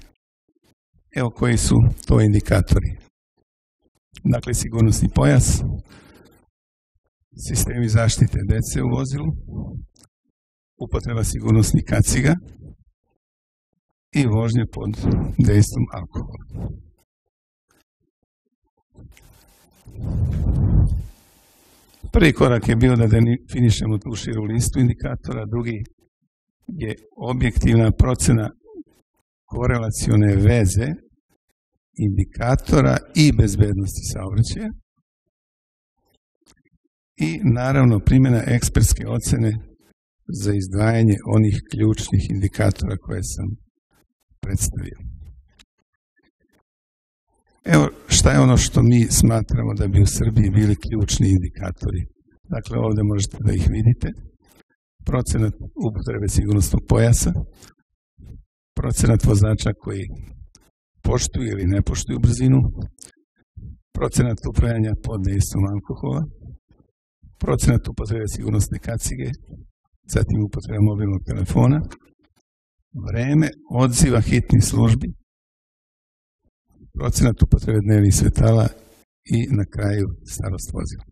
Evo koji su to indikatori. Dakle, sigurnosni pojas, sistemi zaštite dece u vozilu, upotreba sigurnosnih kaciga i vožnje pod dejstvom alkohola. Prvi korak je bio da definišemo tu širu listu indikatora, drugi je objektivna procena korelacione veze indikatora i bezbednosti saobraćaja i naravno primjena ekspertske ocene za izdvajanje onih ključnih indikatora koje sam predstavio. Evo šta je ono što mi smatramo da bi u Srbiji bili ključni indikatori. Dakle, ovde možete da ih vidite. Procenat upotrebe sigurnosnog pojasa, procenat vozača koji poštuju ili ne poštuju brzinu, procenat upravljanja pod dejstvom alkohola, procenat upotrebe sigurnosne kacige, zatim upotreba mobilnog telefona, vreme odziva hitnih službi, procenat upotrebe dnevnih svetala i na kraju starost vozila.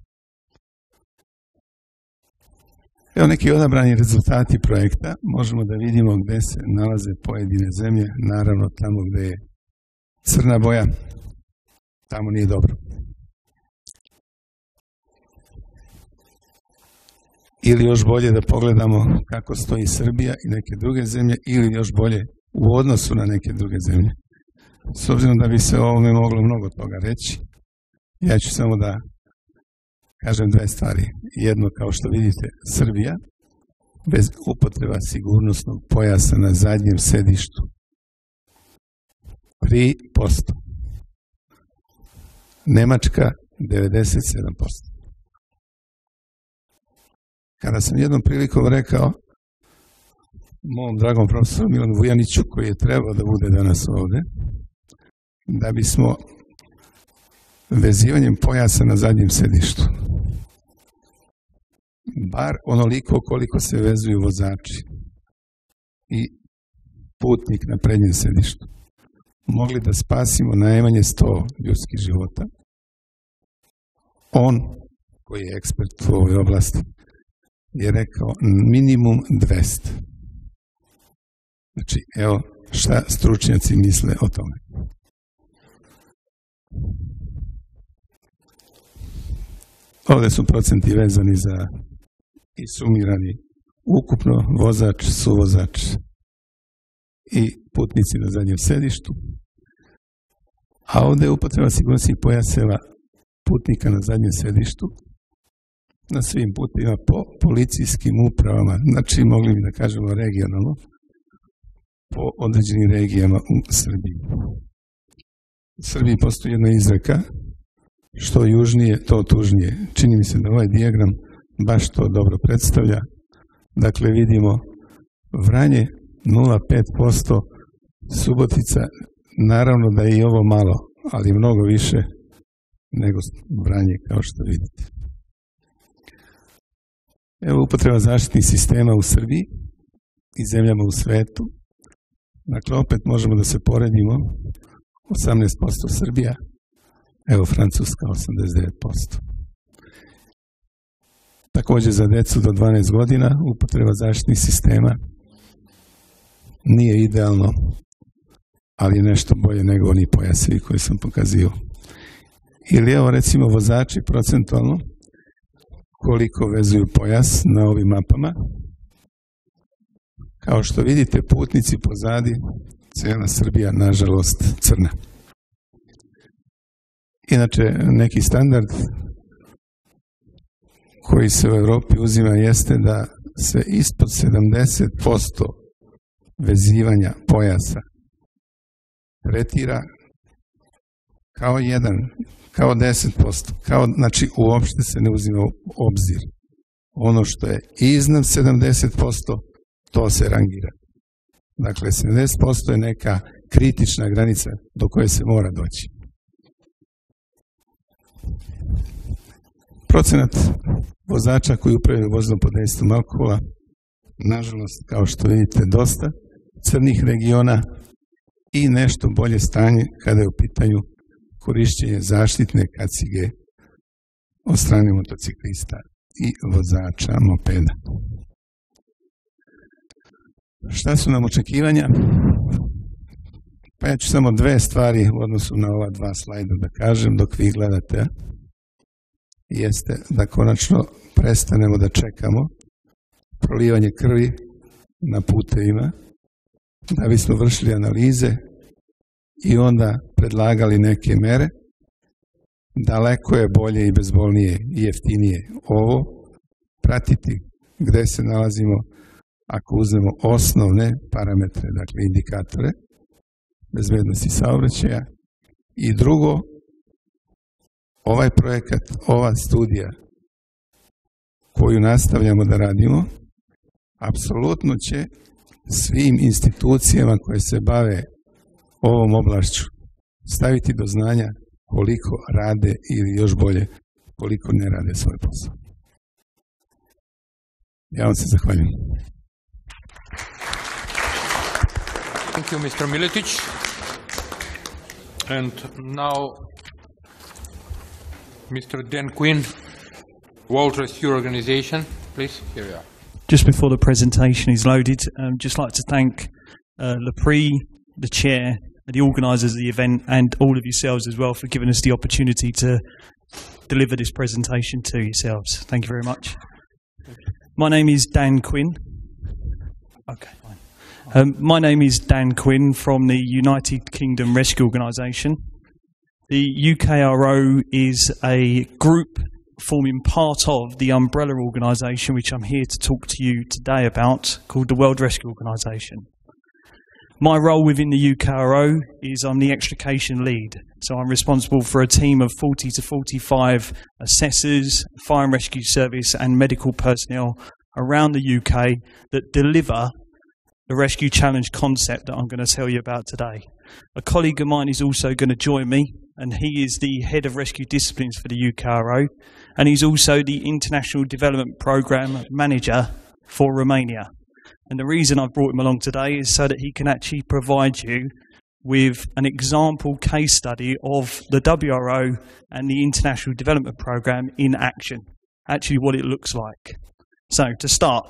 Evo neki odabrani rezultati projekta. Možemo da vidimo gde se nalaze pojedine zemlje, naravno tamo gde je crna boja, tamo nije dobro. Ili još bolje da pogledamo kako stoji Srbija i neke druge zemlje, ili još bolje u odnosu na neke druge zemlje. S obzirom da bi se o ovome moglo mnogo toga reći, ja ću samo da kažem dve stvari. Jedno, kao što vidite, Srbija, bez upotreba sigurnosnog pojasa na zadnjem sedištu 3%. Nemačka 97%. Kada sam jednom prilikom rekao mom dragom profesoru Milanu Vujaniću, koji je trebao da bude danas ovde, da bismo vezivanjem pojasa na zadnjem sedištu, bar onoliko koliko se vezuju vozači i putnik na prednjem sedištu, mogli da spasimo najmanje 100 ljudskih života. On, koji je ekspert u ovoj oblasti, je rekao minimum 200. Znači, evo šta stručnjaci misle o tome. Ovde su procenti vezani za i sumirani ukupno vozač, suvozač i putnici na zadnjem sedištu. A ovde je upotreba sigurnosnih pojaseva putnika na zadnjem sedištu na svim putima po policijskim upravama, znači mogli bi da kažemo regionalno, po određenim regijama u Srbiji. U Srbiji postoji jedna izreka, što južnije, to tužnije. Čini mi se da ovaj dijagram baš to dobro predstavlja. Dakle, vidimo Vranje 0,5%, Subotica, naravno da je i ovo malo, ali mnogo više nego Vranje, kao što vidite. Evo upotreba zaštitnih sistema u Srbiji i zemljama u svetu. Dakle, opet možemo da se poredimo. 18% Srbija, evo Francuska 89%. Takođe za decu do 12 godina upotreba zaštitnih sistema nije idealno, ali je nešto bolje nego oni pojasevi koje sam pokazio. Ili evo recimo vozači procentualno koliko vezuju pojas na ovim mapama. Kao što vidite, putnici pozadi, cijela Srbija, nažalost, crna. Inače, neki standard koji se u Evropi uzima jeste da se ispod 70% vezivanja pojasa tretira kao jedan, kao 10%, kao, znači uopšte se ne uzima u obzir. Ono što je iznad 70%, to se rangira. Dakle, 70% je neka kritična granica do koje se mora doći. Procenat vozača koji upravljaju vozilom pod dejstvom alkohola, nažalost, kao što vidite, dosta crnih regiona i nešto bolje stanje kada je u pitanju korišćenje zaštitne kacige od strane motociklista i vozača mopeda. Šta su nam očekivanja? Pa ja ću samo dve stvari u odnosu na ova dva slajda da kažem dok vi gledate. Jeste da konačno prestanemo da čekamo prolivanje krvi na putevima, da bismo vršili analize i onda predlagali neke mere. Daleko je bolje i bezbolnije i jeftinije ovo pratiti gde se nalazimo ako uzmemo osnovne parametre, dakle indikatore bezbednosti saobraćaja i drugo, ovaj projekat, ova studija koju nastavljamo da radimo, apsolutno će svim institucijama koje se bave ovom oblašću staviti do znanja koliko rade ili još bolje koliko ne rade svoj posao. Ja vam se zahvaljujem. Thank you, Mr. Miletić. And now, Mr. Dan Quinn, World Rescue Organization, please. Here we are. just before the presentation is loaded, um, just like to thank uh, the chair, the organisers of the event, and all of yourselves as well for giving us the opportunity to deliver this presentation to yourselves. Thank you very much. My name is Dan Quinn. Okay. Um, my name is Dan Quinn from the United Kingdom Rescue Organisation. The UKRO is a group forming part of the umbrella organisation which I'm here to talk to you today about called the World Rescue Organisation. My role within the UKRO is I'm the extrication lead. So I'm responsible for a team of 40 to 45 assessors, fire and rescue service, and medical personnel around the UK that deliver the rescue challenge concept that I'm going to tell you about today. A colleague of mine is also going to join me, and he is the head of rescue disciplines for the UKRO, and he's also the International Development Programme Manager for Romania. And the reason I've brought him along today is so that he can actually provide you with an example case study of the WRO and the International Development Programme in action, actually what it looks like. So, to start,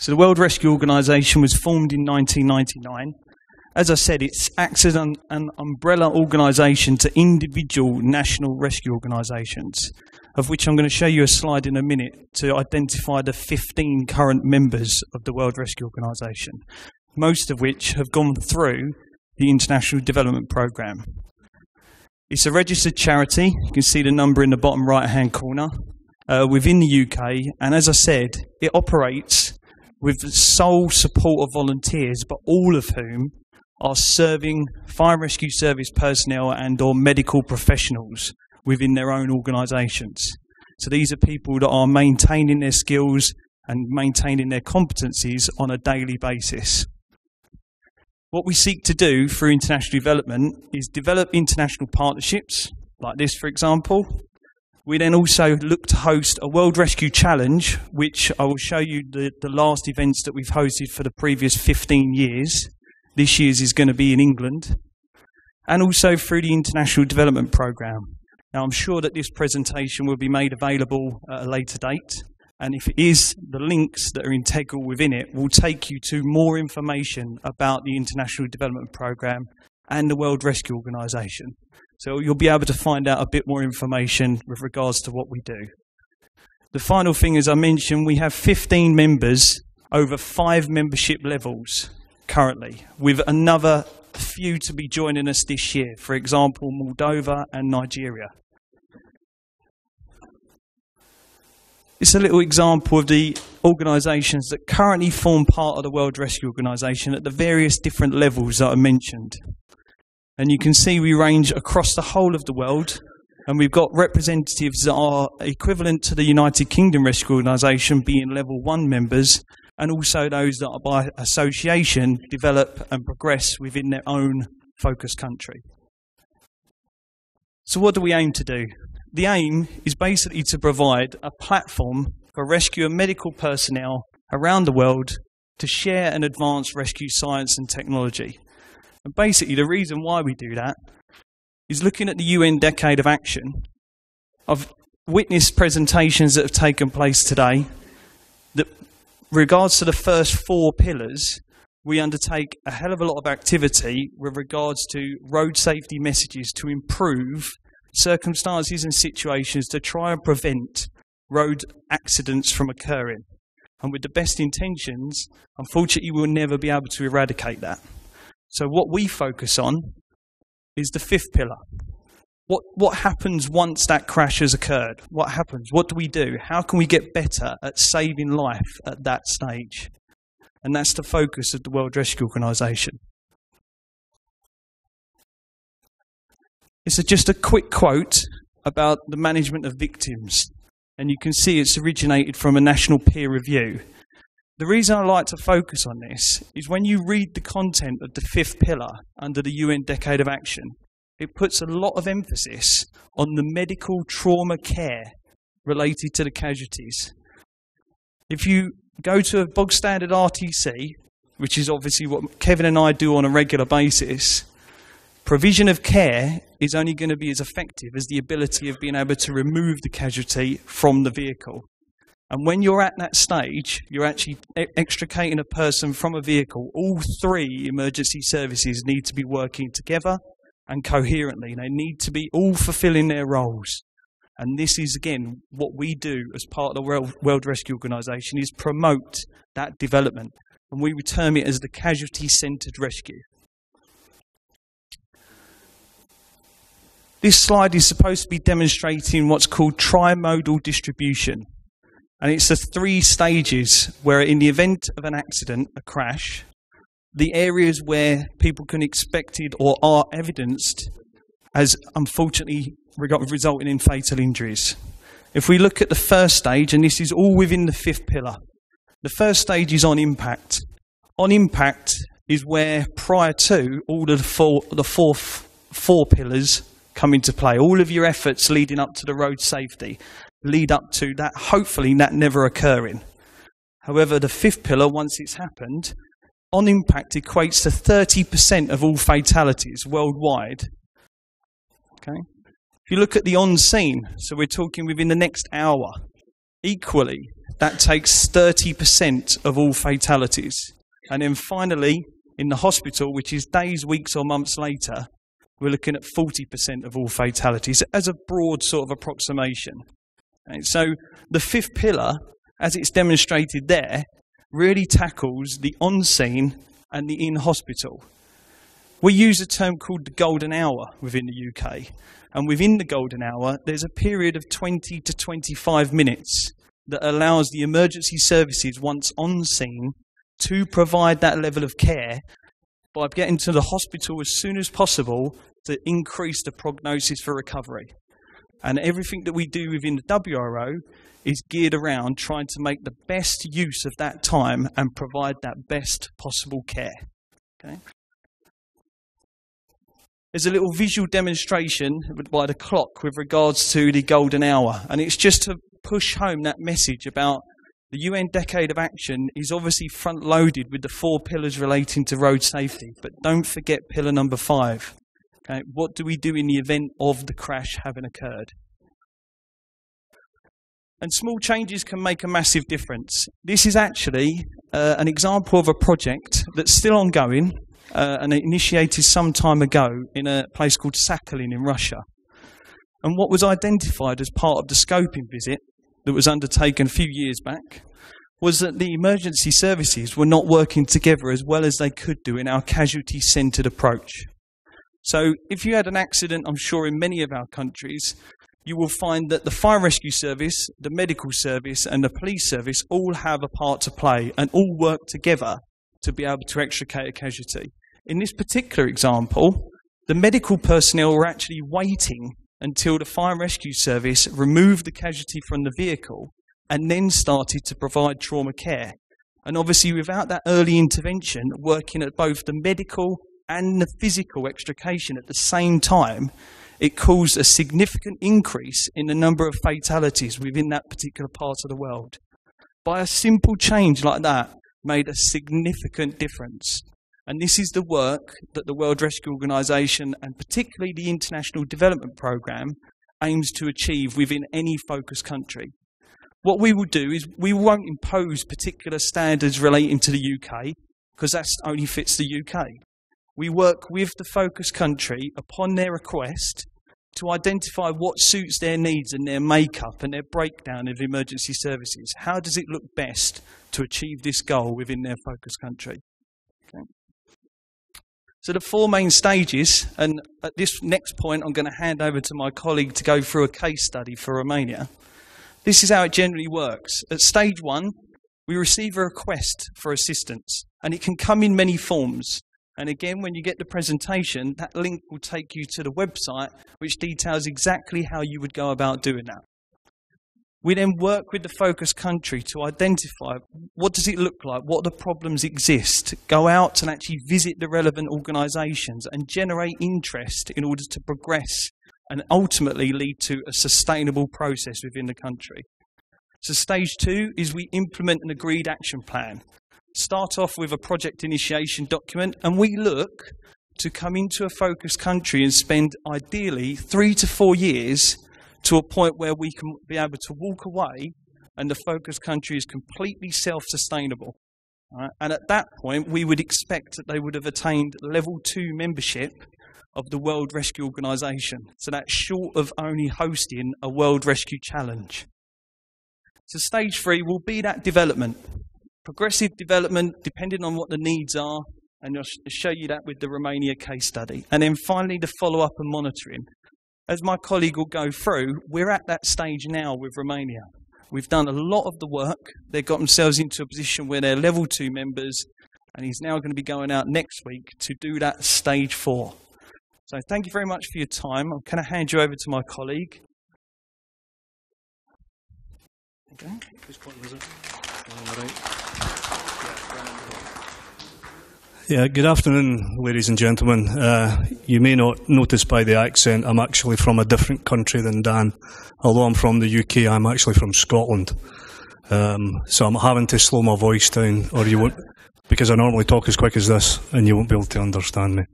so the World Rescue Organization was formed in 1999. As I said, it acts as an, an umbrella organization to individual national rescue organizations of which I'm going to show you a slide in a minute to identify the 15 current members of the World Rescue Organization, most of which have gone through the International Development Programme. It's a registered charity. You can see the number in the bottom right hand corner uh, within the UK. And as I said, it operates with the sole support of volunteers, but all of whom are serving fire rescue service personnel and or medical professionals within their own organisations. So these are people that are maintaining their skills and maintaining their competencies on a daily basis. What we seek to do through international development is develop international partnerships, like this, for example. We then also look to host a World Rescue Challenge, which I will show you the, the last events that we've hosted for the previous 15 years. This year's is going to be in England. And also through the International Development Programme. Now, I'm sure that this presentation will be made available at a later date. And if it is, the links that are integral within it will take you to more information about the International Development Programme and the World Rescue Organisation. So you'll be able to find out a bit more information with regards to what we do. The final thing, as I mentioned, we have 15 members over five membership levels currently, with another few to be joining us this year, for example, Moldova and Nigeria. It's a little example of the organisations that currently form part of the World Rescue Organisation at the various different levels that I mentioned. And you can see we range across the whole of the world, and we've got representatives that are equivalent to the United Kingdom Rescue Organisation being level one members, and also those that are by association develop and progress within their own focus country. So, what do we aim to do? the aim is basically to provide a platform for rescue and medical personnel around the world to share and advance rescue science and technology. And basically, the reason why we do that is looking at the UN Decade of Action. I've witnessed presentations that have taken place today that, regards to the first four pillars, we undertake a hell of a lot of activity with regards to road safety messages to improve circumstances and situations to try and prevent road accidents from occurring. And with the best intentions, unfortunately, we'll never be able to eradicate that. So, what we focus on is the fifth pillar. What, what happens once that crash has occurred? What happens? What do we do? How can we get better at saving life at that stage? And that's the focus of the World Rescue Organisation. It's a, just a quick quote about the management of victims, and you can see it's originated from a national peer review. The reason I like to focus on this is when you read the content of the fifth pillar under the UN Decade of Action, it puts a lot of emphasis on the medical trauma care related to the casualties. If you go to a bog standard RTC, which is obviously what Kevin and I do on a regular basis, Provision of care is only going to be as effective as the ability of being able to remove the casualty from the vehicle. And when you're at that stage, you're actually extricating a person from a vehicle. All three emergency services need to be working together and coherently. They need to be all fulfilling their roles. And this is, again, what we do as part of the World Rescue Organization is promote that development. And we term it as the casualty-centered rescue. This slide is supposed to be demonstrating what's called trimodal distribution. And it's the three stages where, in the event of an accident, a crash, the areas where people can expected or are evidenced as unfortunately resulting in fatal injuries. If we look at the first stage, and this is all within the fifth pillar, the first stage is on impact. On impact is where, prior to all of the four, the four, four pillars come into play, all of your efforts leading up to the road safety lead up to that, hopefully, that never occurring. However, the fifth pillar, once it's happened, on impact equates to 30% of all fatalities worldwide. Okay? If you look at the on scene, so we're talking within the next hour, equally, that takes 30% of all fatalities. And then finally, in the hospital, which is days, weeks, or months later, we're looking at 40% of all fatalities as a broad sort of approximation. So the fifth pillar, as it's demonstrated there, really tackles the on scene and the in hospital. We use a term called the golden hour within the UK. And within the golden hour, there's a period of 20 to 25 minutes that allows the emergency services, once on scene, to provide that level of care by getting to the hospital as soon as possible to increase the prognosis for recovery. And everything that we do within the WRO is geared around trying to make the best use of that time and provide that best possible care. Okay? There's a little visual demonstration by the clock with regards to the golden hour, and it's just to push home that message about the UN Decade of Action is obviously front loaded with the four pillars relating to road safety, but don't forget pillar number five. Okay, what do we do in the event of the crash having occurred? And small changes can make a massive difference. This is actually uh, an example of a project that's still ongoing uh, and initiated some time ago in a place called Sakhalin in Russia. And what was identified as part of the scoping visit that was undertaken a few years back was that the emergency services were not working together as well as they could do in our casualty centred approach. So, if you had an accident, I'm sure in many of our countries, you will find that the fire rescue service, the medical service, and the police service all have a part to play and all work together to be able to extricate a casualty. In this particular example, the medical personnel were actually waiting until the fire rescue service removed the casualty from the vehicle and then started to provide trauma care. And obviously, without that early intervention, working at both the medical and the physical extrication at the same time, it caused a significant increase in the number of fatalities within that particular part of the world. By a simple change like that, made a significant difference. And this is the work that the World Rescue Organization and particularly the International Development Programme aims to achieve within any focus country. What we will do is we won't impose particular standards relating to the UK because that only fits the UK. We work with the focus country upon their request to identify what suits their needs and their makeup and their breakdown of emergency services. How does it look best to achieve this goal within their focus country? Okay. So, the four main stages, and at this next point, I'm going to hand over to my colleague to go through a case study for Romania. This is how it generally works. At stage one, we receive a request for assistance, and it can come in many forms. And again, when you get the presentation, that link will take you to the website, which details exactly how you would go about doing that. We then work with the focus country to identify what does it look like, what the problems exist, go out and actually visit the relevant organisations and generate interest in order to progress and ultimately lead to a sustainable process within the country. So stage two is we implement an agreed action plan start off with a project initiation document, and we look to come into a focus country and spend ideally three to four years to a point where we can be able to walk away and the focus country is completely self sustainable. Right? Uh, and at that point, we would expect that they would have attained level two membership of the World Rescue Organization. So that's short of only hosting a World Rescue Challenge. So, stage three will be that development progressive development depending on what the needs are, and I'll show you that with the Romania case study. And then finally, the follow up and monitoring. As my colleague will go through, we're at that stage now with Romania. We've done a lot of the work. They've got themselves into a position where they're level two members, and he's now going to be going out next week to do that stage four. So thank you very much for your time. I'm going to hand you over to my colleague. Okay. Yeah, good afternoon, ladies and gentlemen. Uh, you may not notice by the accent, I'm actually from a different country than Dan. Although I'm from the UK, I'm actually from Scotland. Um, so I'm having to slow my voice down, or you won't, because I normally talk as quick as this, and you won't be able to understand me.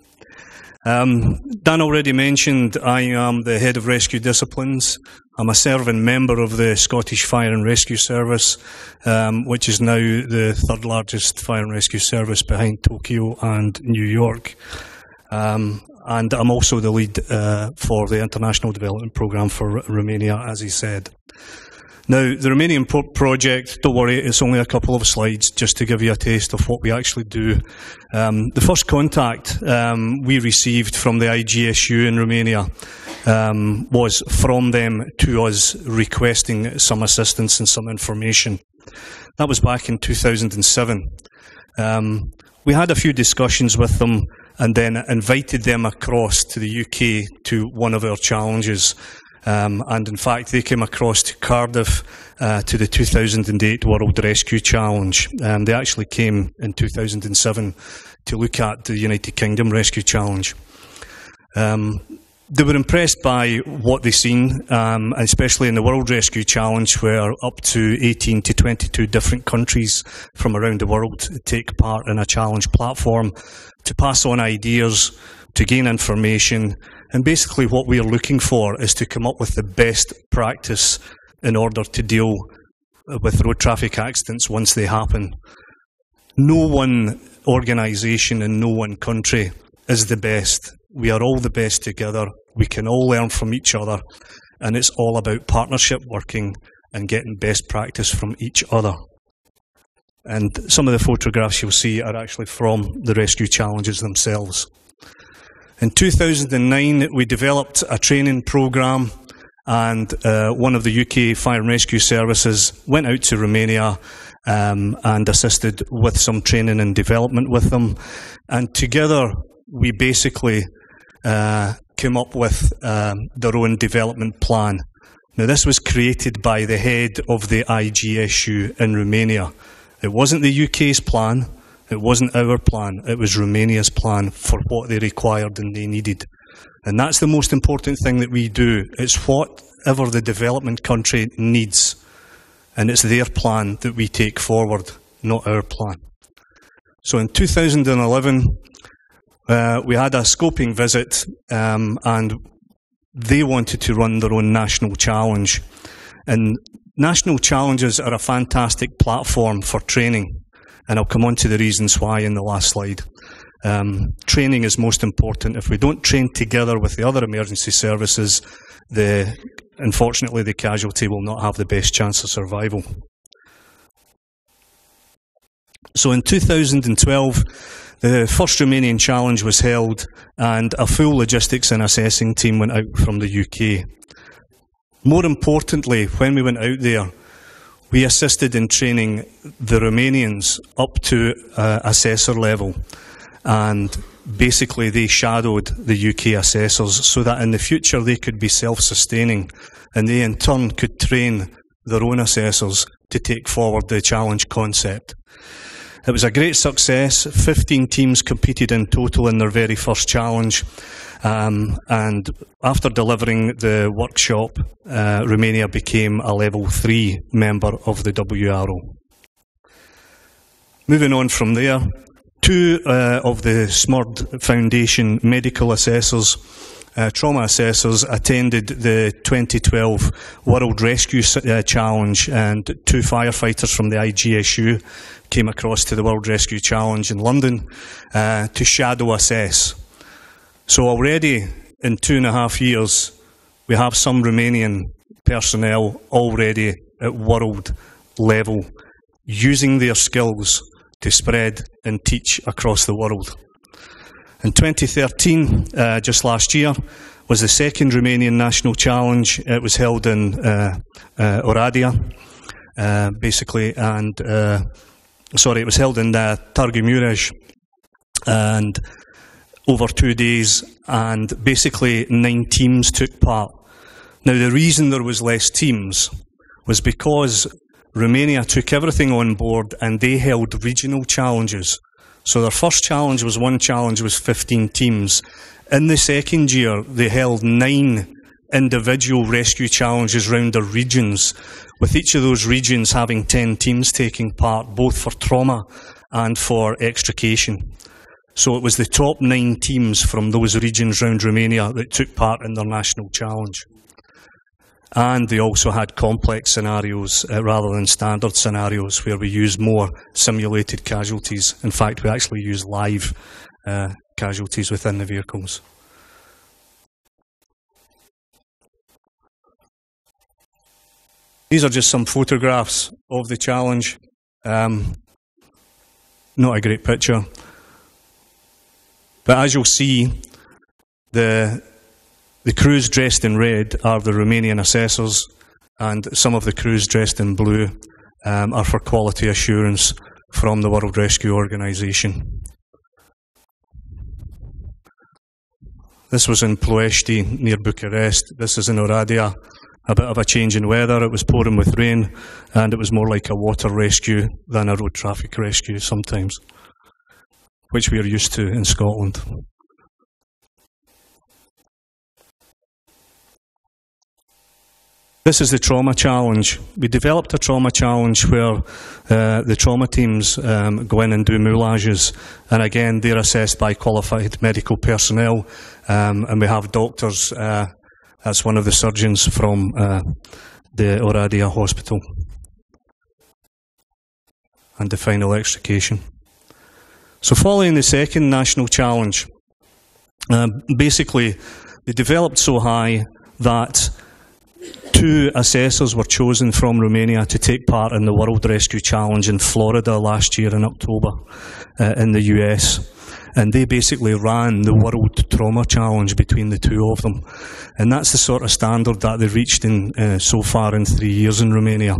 Um, Dan already mentioned I am the head of rescue disciplines. I'm a serving member of the Scottish Fire and Rescue Service, um, which is now the third largest fire and rescue service behind Tokyo and New York. Um, and I'm also the lead uh, for the International Development Programme for Romania, as he said. Now, the Romanian pro- project, don't worry, it's only a couple of slides just to give you a taste of what we actually do. Um, the first contact um, we received from the IGSU in Romania um, was from them to us requesting some assistance and some information. That was back in 2007. Um, we had a few discussions with them and then invited them across to the UK to one of our challenges. Um, and in fact, they came across to Cardiff uh, to the 2008 World Rescue Challenge. Um, they actually came in 2007 to look at the United Kingdom Rescue Challenge. Um, they were impressed by what they seen, um, especially in the World Rescue Challenge, where up to 18 to 22 different countries from around the world take part in a challenge platform to pass on ideas, to gain information, and basically what we are looking for is to come up with the best practice in order to deal with road traffic accidents once they happen. No one organisation in no one country is the best. We are all the best together. We can all learn from each other. And it's all about partnership working and getting best practice from each other. And some of the photographs you'll see are actually from the rescue challenges themselves. In 2009, we developed a training program and uh, one of the UK Fire and Rescue Services went out to Romania um, and assisted with some training and development with them. And together, we basically uh, came up with um, their own development plan. Now, this was created by the head of the IGSU in Romania. It wasn't the UK's plan, it wasn't our plan, it was Romania's plan for what they required and they needed. And that's the most important thing that we do. It's whatever the development country needs. And it's their plan that we take forward, not our plan. So in 2011, uh, we had a scoping visit um, and they wanted to run their own national challenge. And national challenges are a fantastic platform for training. And I'll come on to the reasons why in the last slide. Um, training is most important. If we don't train together with the other emergency services, the, unfortunately the casualty will not have the best chance of survival. So in 2012, the first Romanian challenge was held and a full logistics and assessing team went out from the UK. More importantly, when we went out there, we assisted in training the Romanians up to uh, assessor level and basically they shadowed the UK assessors so that in the future they could be self-sustaining and they in turn could train their own assessors to take forward the challenge concept. It was a great success. 15 teams competed in total in their very first challenge. Um, and after delivering the workshop, uh, Romania became a level three member of the WRO. Moving on from there, two uh, of the SMURD Foundation medical assessors uh, trauma assessors attended the 2012 World Rescue uh, Challenge, and two firefighters from the IGSU came across to the World Rescue Challenge in London uh, to shadow assess. So already in two and a half years, we have some Romanian personnel already at world level using their skills to spread and teach across the world. In 2013, uh, just last year, was the second Romanian National Challenge. It was held in uh, uh, Oradea. uh, basically, and uh, sorry, it was held in uh, Targu Mures, and over two days, and basically nine teams took part. Now, the reason there was less teams was because Romania took everything on board and they held regional challenges. So their first challenge was one challenge was 15 teams. In the second year, they held nine individual rescue challenges round their regions, with each of those regions having 10 teams taking part, both for trauma and for extrication. So it was the top nine teams from those regions round Romania that took part in their national challenge. And they also had complex scenarios uh, rather than standard scenarios where we use more simulated casualties. In fact, we actually use live uh, casualties within the vehicles. These are just some photographs of the challenge. Um, not a great picture. But as you'll see, the, the crews dressed in red are the Romanian assessors, and some of the crews dressed in blue um, are for quality assurance from the World Rescue Organisation. This was in Ploiești near Bucharest. This is in Oradea. A bit of a change in weather. It was pouring with rain, and it was more like a water rescue than a road traffic rescue sometimes, which we are used to in Scotland. This is the trauma challenge. We developed a trauma challenge where uh, the trauma teams um, go in and do moulages, and again they're assessed by qualified medical personnel, um, and we have doctors. Uh, that's one of the surgeons from uh, the Oradea Hospital, and the final extrication. So, following the second national challenge, um, basically they developed so high that two assessors were chosen from Romania to take part in the World Rescue Challenge in Florida last year in October uh, in the US. And they basically ran the World Trauma Challenge between the two of them. And that's the sort of standard that they've reached in, uh, so far in three years in Romania.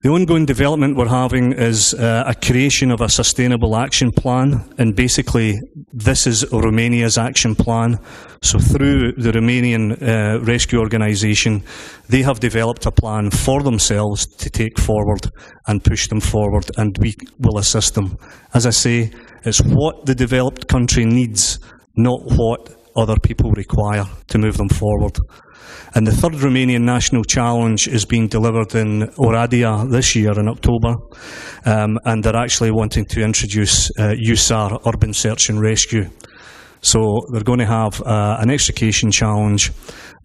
The ongoing development we're having is uh, a creation of a sustainable action plan, and basically, this is Romania's action plan. So, through the Romanian uh, rescue organisation, they have developed a plan for themselves to take forward and push them forward, and we will assist them. As I say, it's what the developed country needs, not what other people require to move them forward. And the third Romanian National Challenge is being delivered in Oradea this year in October. Um, and they're actually wanting to introduce uh, USAR, Urban Search and Rescue. So they're going to have uh, an extrication challenge,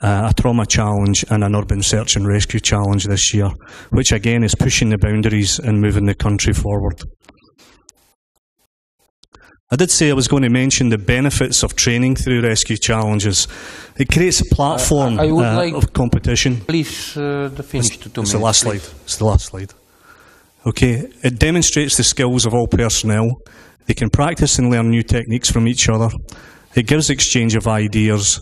uh, a trauma challenge, and an urban search and rescue challenge this year, which again is pushing the boundaries and moving the country forward. I did say I was going to mention the benefits of training through rescue challenges. It creates a platform I would uh, like- of competition. Please, uh, the finish to two It's minutes. the last please. slide. It's the last slide. Okay, it demonstrates the skills of all personnel. They can practice and learn new techniques from each other. It gives exchange of ideas.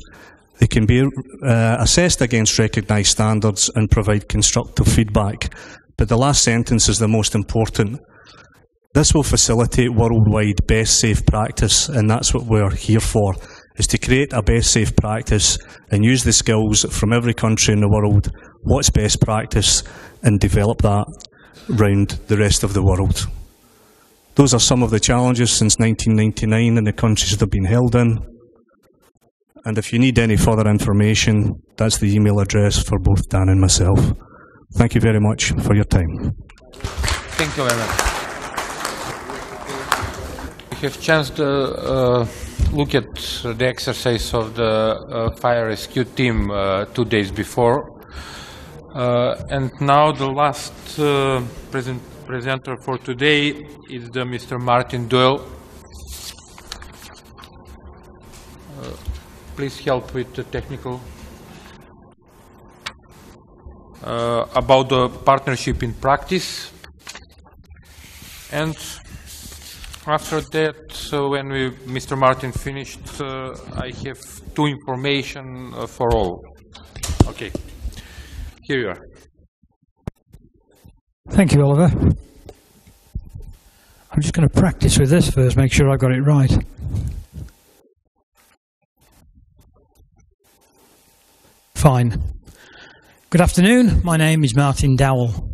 They can be uh, assessed against recognised standards and provide constructive feedback. But the last sentence is the most important. This will facilitate worldwide best safe practice, and that's what we're here for, is to create a best safe practice and use the skills from every country in the world, what's best practice, and develop that round the rest of the world. Those are some of the challenges since 1999 in the countries they've been held in. And if you need any further information, that's the email address for both Dan and myself. Thank you very much for your time. Thank you very much. Have chance to uh, look at the exercise of the uh, fire rescue team uh, two days before. Uh, and now the last uh, present presenter for today is the Mr. Martin Doyle. Uh, please help with the technical about the partnership in practice. And after that, so when we, Mr. Martin finished, uh, I have two information uh, for all. Okay, here you are. Thank you, Oliver. I'm just going to practice with this first, make sure I got it right. Fine. Good afternoon. My name is Martin Dowell.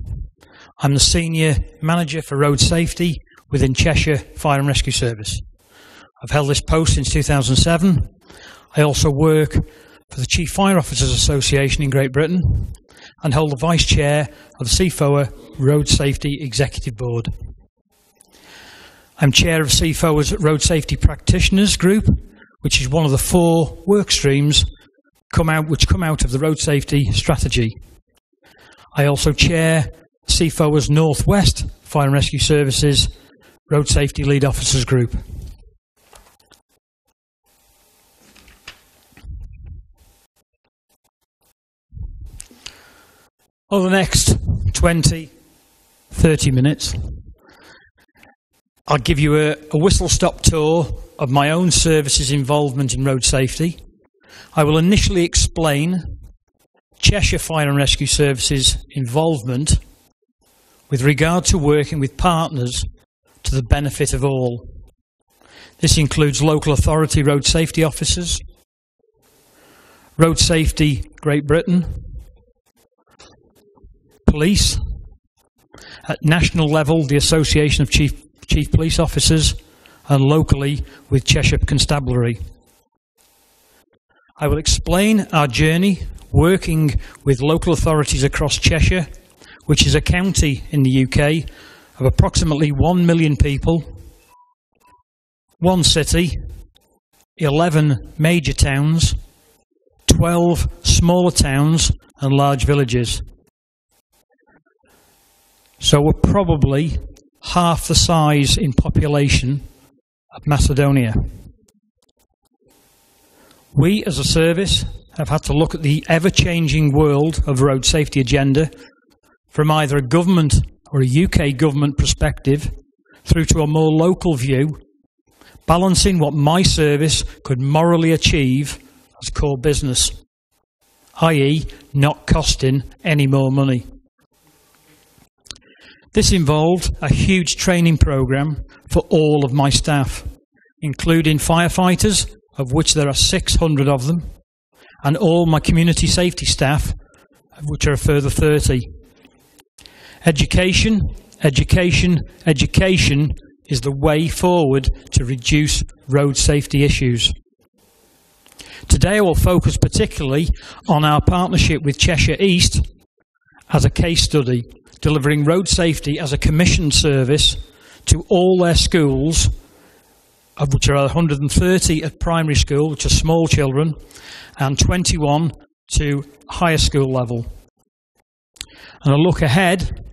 I'm the Senior Manager for Road Safety within Cheshire Fire and Rescue Service. I've held this post since 2007. I also work for the Chief Fire Officers Association in Great Britain and hold the Vice Chair of the CFOA Road Safety Executive Board. I'm Chair of CFOA's Road Safety Practitioners Group, which is one of the four work streams come out, which come out of the road safety strategy. I also chair CFOA's Northwest Fire and Rescue Services Road Safety Lead Officers Group. Over the next 20, 30 minutes, I'll give you a, a whistle stop tour of my own service's involvement in road safety. I will initially explain Cheshire Fire and Rescue Services involvement with regard to working with partners to the benefit of all. This includes local authority road safety officers, Road Safety Great Britain, police, at national level, the Association of Chief, Chief Police Officers, and locally with Cheshire Constabulary. I will explain our journey working with local authorities across Cheshire, which is a county in the UK of approximately 1 million people, one city, 11 major towns, 12 smaller towns, and large villages. So we're probably half the size in population of Macedonia. We as a service have had to look at the ever changing world of road safety agenda from either a government or a UK government perspective through to a more local view, balancing what my service could morally achieve as core business, i.e., not costing any more money. This involved a huge training program for all of my staff, including firefighters, of which there are 600 of them, and all my community safety staff, of which are a further 30. Education, education, education is the way forward to reduce road safety issues. Today I will focus particularly on our partnership with Cheshire East as a case study delivering road safety as a commissioned service to all their schools, of which are 130 at primary school, which are small children, and 21 to higher school level. And I look ahead,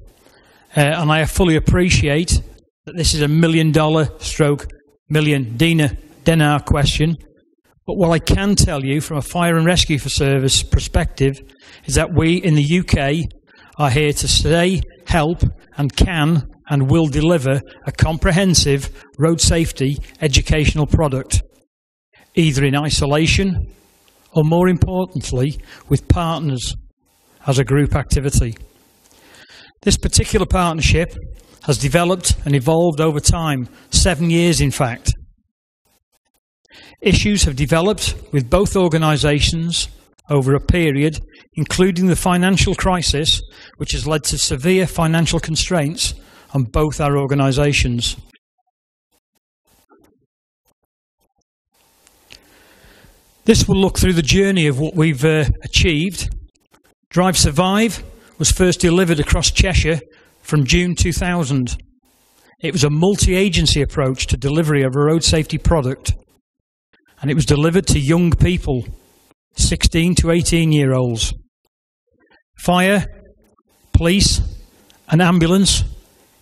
uh, and I fully appreciate that this is a million dollar stroke million dinar, question. But what I can tell you from a fire and rescue for service perspective is that we in the UK are here to stay, help, and can and will deliver a comprehensive road safety educational product, either in isolation or more importantly, with partners as a group activity. This particular partnership has developed and evolved over time, seven years in fact. Issues have developed with both organisations over a period, including the financial crisis, which has led to severe financial constraints on both our organisations. This will look through the journey of what we've uh, achieved. Drive Survive was first delivered across Cheshire from June 2000. It was a multi agency approach to delivery of a road safety product, and it was delivered to young people 16 to 18 year olds. Fire, police, and ambulance,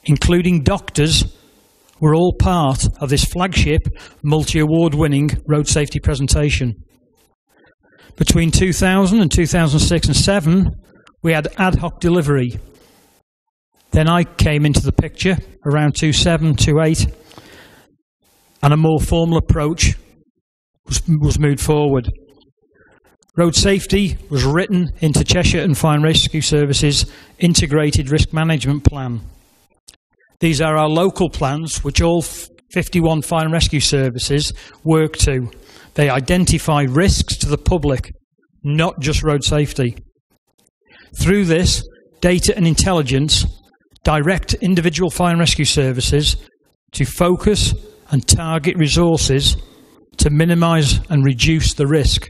including doctors, were all part of this flagship multi award winning road safety presentation. Between 2000 and 2006 and 7, we had ad hoc delivery. Then I came into the picture around 27, 28, and a more formal approach was, was moved forward. Road safety was written into Cheshire and Fire Rescue Services Integrated Risk Management Plan. These are our local plans, which all 51 fire and rescue services work to. They identify risks to the public, not just road safety. Through this, data and intelligence direct individual fire and rescue services to focus and target resources to minimise and reduce the risk.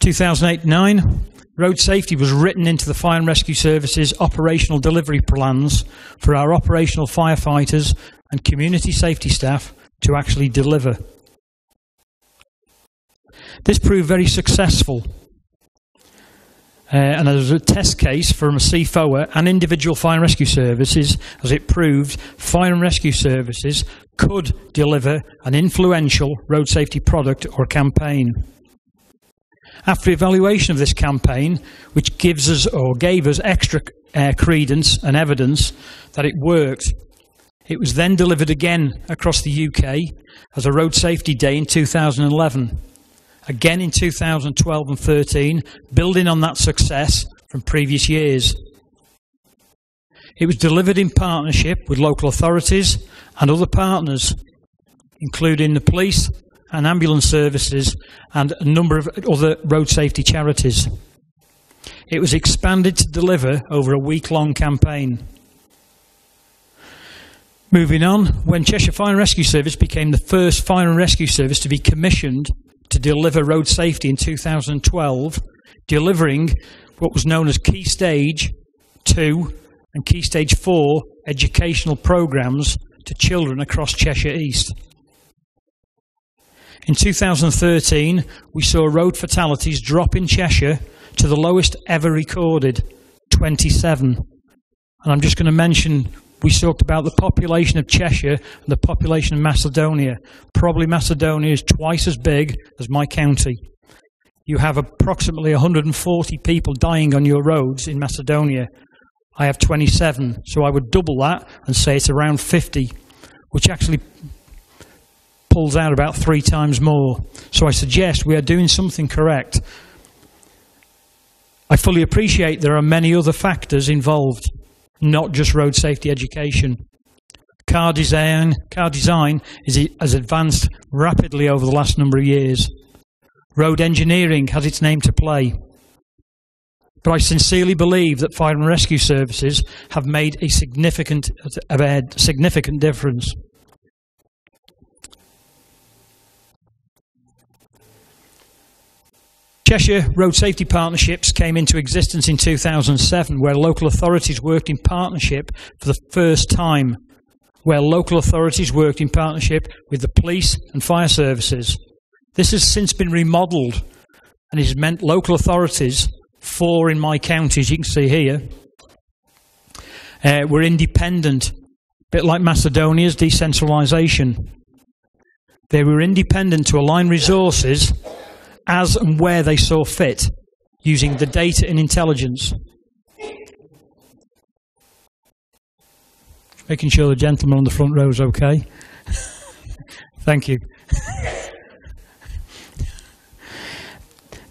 2008-9, road safety was written into the Fire and Rescue Services operational delivery plans for our operational firefighters and community safety staff to actually deliver. This proved very successful. Uh, and as a test case from a CFOA and individual fire and rescue services, as it proved, fire and rescue services could deliver an influential road safety product or campaign. After evaluation of this campaign, which gives us or gave us extra uh, credence and evidence that it worked, it was then delivered again across the UK as a road safety day in 2011. Again in 2012 and 13, building on that success from previous years. It was delivered in partnership with local authorities and other partners, including the police, and ambulance services and a number of other road safety charities. It was expanded to deliver over a week long campaign. Moving on, when Cheshire Fire and Rescue Service became the first fire and rescue service to be commissioned to deliver road safety in 2012, delivering what was known as Key Stage 2 and Key Stage 4 educational programs to children across Cheshire East. In 2013, we saw road fatalities drop in Cheshire to the lowest ever recorded, 27. And I'm just going to mention we talked about the population of Cheshire and the population of Macedonia. Probably Macedonia is twice as big as my county. You have approximately 140 people dying on your roads in Macedonia. I have 27, so I would double that and say it's around 50, which actually pulls out about three times more. So I suggest we are doing something correct. I fully appreciate there are many other factors involved, not just road safety education. Car design, car design is, has advanced rapidly over the last number of years. Road engineering has its name to play. But I sincerely believe that fire and rescue services have made a significant, a significant difference. Cheshire Road Safety Partnerships came into existence in 2007, where local authorities worked in partnership for the first time, where local authorities worked in partnership with the police and fire services. This has since been remodelled and has meant local authorities, four in my county, as you can see here, uh, were independent, a bit like Macedonia's decentralisation. They were independent to align resources as and where they saw fit using the data and intelligence. Making sure the gentleman on the front row is okay. Thank you.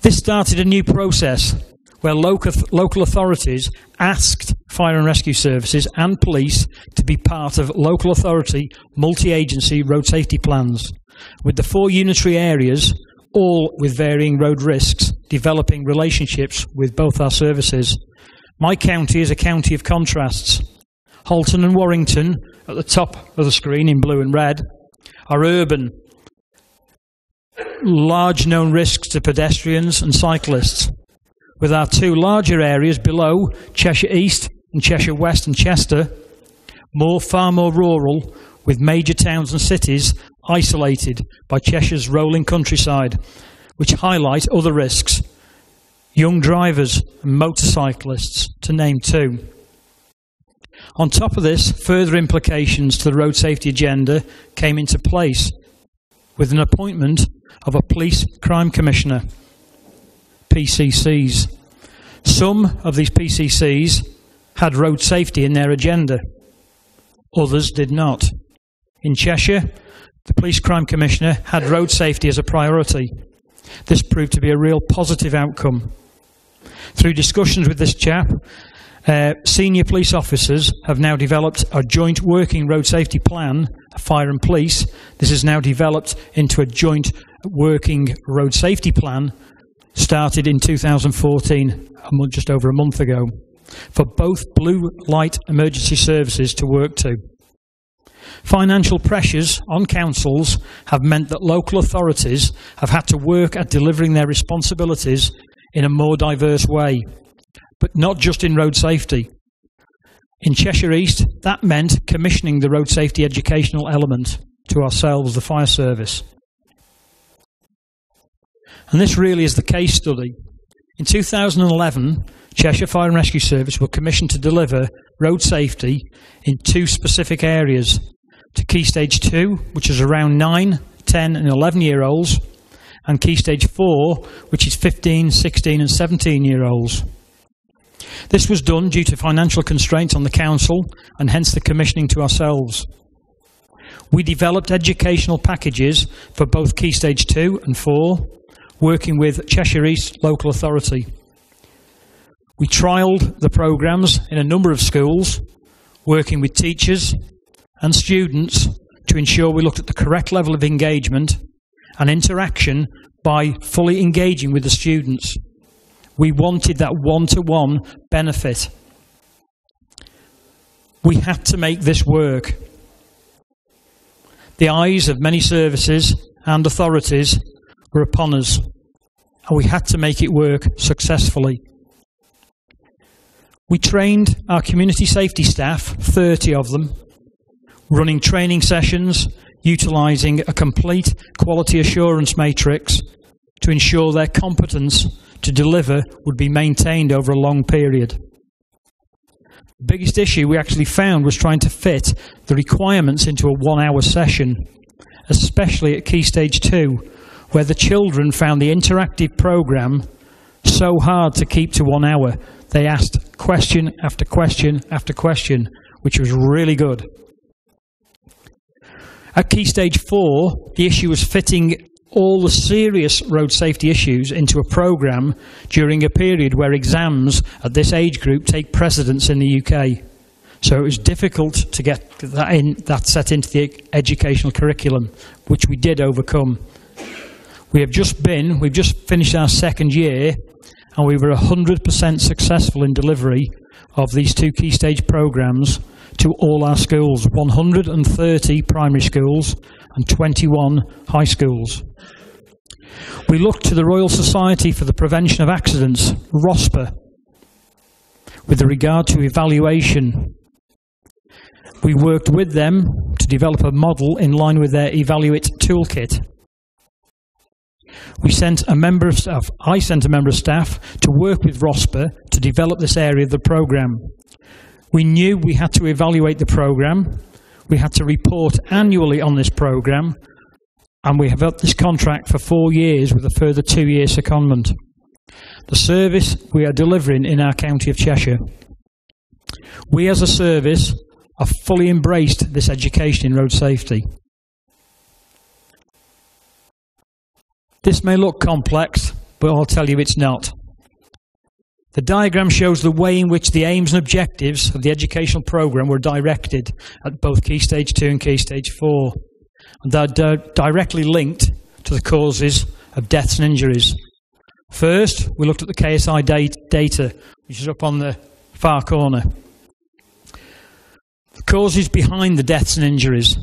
this started a new process where local, local authorities asked fire and rescue services and police to be part of local authority multi agency road safety plans. With the four unitary areas all with varying road risks, developing relationships with both our services. My county is a county of contrasts. Halton and Warrington, at the top of the screen in blue and red, are urban, large known risks to pedestrians and cyclists. With our two larger areas below, Cheshire East and Cheshire West and Chester, more far more rural, with major towns and cities isolated by Cheshire's rolling countryside, which highlight other risks. Young drivers and motorcyclists, to name two. On top of this, further implications to the road safety agenda came into place with an appointment of a police crime commissioner, PCCs. Some of these PCCs had road safety in their agenda, others did not. In Cheshire, the Police Crime Commissioner had road safety as a priority. This proved to be a real positive outcome. Through discussions with this chap, uh, senior police officers have now developed a joint working road safety plan, fire and police. This is now developed into a joint working road safety plan, started in 2014, a month, just over a month ago, for both blue light emergency services to work to. Financial pressures on councils have meant that local authorities have had to work at delivering their responsibilities in a more diverse way, but not just in road safety. In Cheshire East, that meant commissioning the road safety educational element to ourselves, the fire service. And this really is the case study. In 2011, Cheshire Fire and Rescue Service were commissioned to deliver road safety in two specific areas to Key Stage 2, which is around 9, 10, and 11 year olds, and Key Stage 4, which is 15, 16, and 17 year olds. This was done due to financial constraints on the council and hence the commissioning to ourselves. We developed educational packages for both Key Stage 2 and 4, working with Cheshire East Local Authority. We trialled the programmes in a number of schools, working with teachers and students to ensure we looked at the correct level of engagement and interaction by fully engaging with the students. We wanted that one to one benefit. We had to make this work. The eyes of many services and authorities were upon us, and we had to make it work successfully. We trained our community safety staff, 30 of them, running training sessions, utilising a complete quality assurance matrix to ensure their competence to deliver would be maintained over a long period. The biggest issue we actually found was trying to fit the requirements into a one hour session, especially at Key Stage 2, where the children found the interactive programme so hard to keep to one hour. They asked question after question after question, which was really good. At Key Stage 4, the issue was fitting all the serious road safety issues into a programme during a period where exams at this age group take precedence in the UK. So it was difficult to get that, in, that set into the educational curriculum, which we did overcome. We have just been, we've just finished our second year, and we were 100% successful in delivery of these two key stage programmes to all our schools 130 primary schools and 21 high schools. We looked to the Royal Society for the Prevention of Accidents, ROSPA, with regard to evaluation. We worked with them to develop a model in line with their E-valu-it toolkit. We sent a member of staff, I sent a member of staff to work with ROSPA to develop this area of the programme. We knew we had to evaluate the programme, we had to report annually on this programme, and we have had this contract for four years with a further two year secondment. The service we are delivering in our county of Cheshire. We as a service have fully embraced this education in road safety. This may look complex, but I'll tell you it's not. The diagram shows the way in which the aims and objectives of the educational programme were directed at both Key Stage 2 and Key Stage 4. And they're di directly linked to the causes of deaths and injuries. First, we looked at the KSI data, which is up on the far corner. The causes behind the deaths and injuries.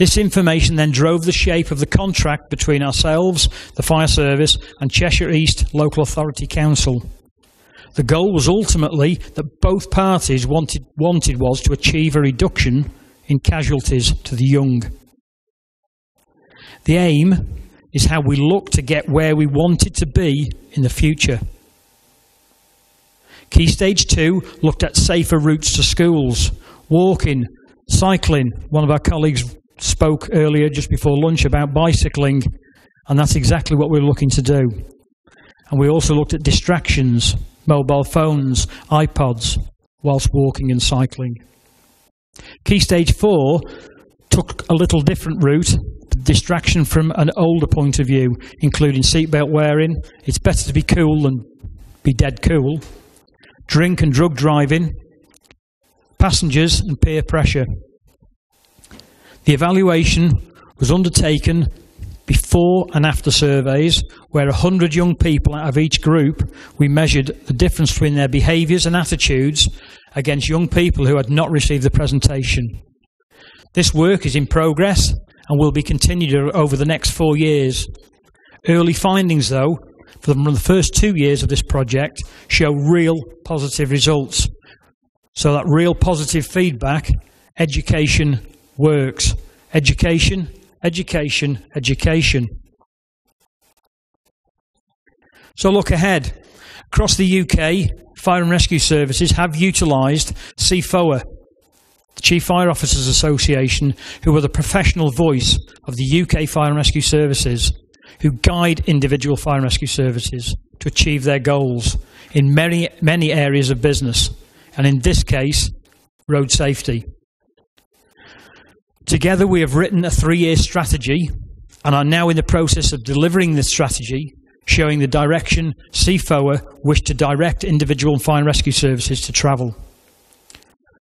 This information then drove the shape of the contract between ourselves, the fire service, and Cheshire East Local Authority Council. The goal was ultimately that both parties wanted, wanted was to achieve a reduction in casualties to the young. The aim is how we look to get where we wanted to be in the future. Key Stage 2 looked at safer routes to schools, walking, cycling. One of our colleagues spoke earlier just before lunch about bicycling, and that's exactly what we're looking to do. And we also looked at distractions, mobile phones, iPods, whilst walking and cycling. Key stage four took a little different route, distraction from an older point of view, including seatbelt wearing. It's better to be cool than be dead cool. Drink and drug driving, passengers and peer pressure. The evaluation was undertaken before and after surveys, where 100 young people out of each group, we measured the difference between their behaviours and attitudes against young people who had not received the presentation. This work is in progress and will be continued over the next four years. Early findings, though, from the first two years of this project show real positive results. So that real positive feedback, education works. Education, education, education. So look ahead. Across the UK, Fire and Rescue Services have utilised CFOA, the Chief Fire Officers Association, who are the professional voice of the UK Fire and Rescue Services, who guide individual fire and rescue services to achieve their goals in many, many areas of business, and in this case, road safety. Together, we have written a three year strategy and are now in the process of delivering this strategy, showing the direction CFOA wish to direct individual fire and rescue services to travel.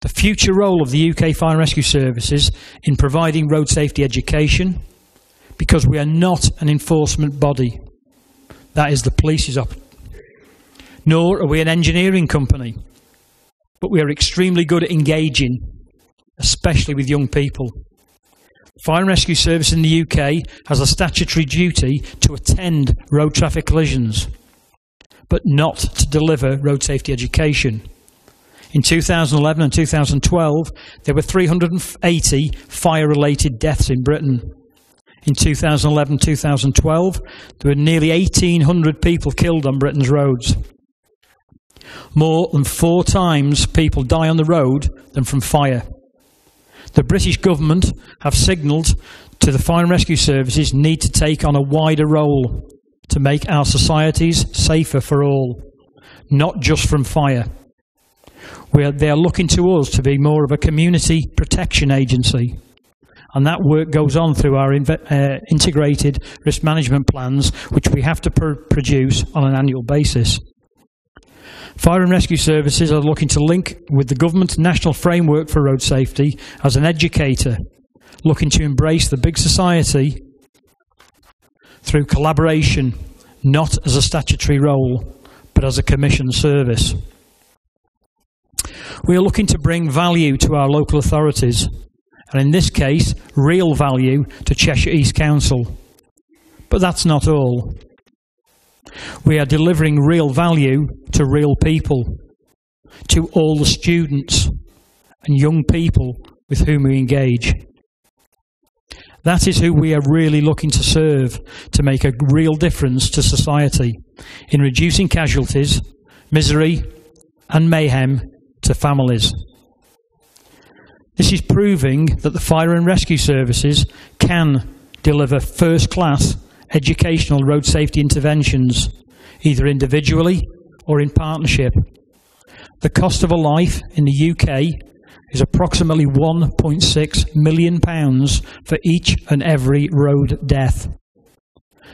The future role of the UK Fire and Rescue Services in providing road safety education, because we are not an enforcement body. That is the police's op. Nor are we an engineering company. But we are extremely good at engaging, especially with young people. Fire and Rescue Service in the UK has a statutory duty to attend road traffic collisions, but not to deliver road safety education. In 2011 and 2012, there were 380 fire related deaths in Britain. In 2011 2012, there were nearly 1,800 people killed on Britain's roads. More than four times people die on the road than from fire. The British government have signalled to the fire and rescue services need to take on a wider role to make our societies safer for all, not just from fire. Are, they are looking to us to be more of a community protection agency. And that work goes on through our uh, integrated risk management plans, which we have to pr produce on an annual basis. Fire and Rescue Services are looking to link with the government's national framework for road safety as an educator, looking to embrace the big society through collaboration, not as a statutory role, but as a commission service. We are looking to bring value to our local authorities, and in this case, real value to Cheshire East Council. But that's not all. We are delivering real value to real people, to all the students and young people with whom we engage. That is who we are really looking to serve to make a real difference to society in reducing casualties, misery, and mayhem to families. This is proving that the fire and rescue services can deliver first class educational road safety interventions, either individually or in partnership. The cost of a life in the UK is approximately £1.6 million for each and every road death.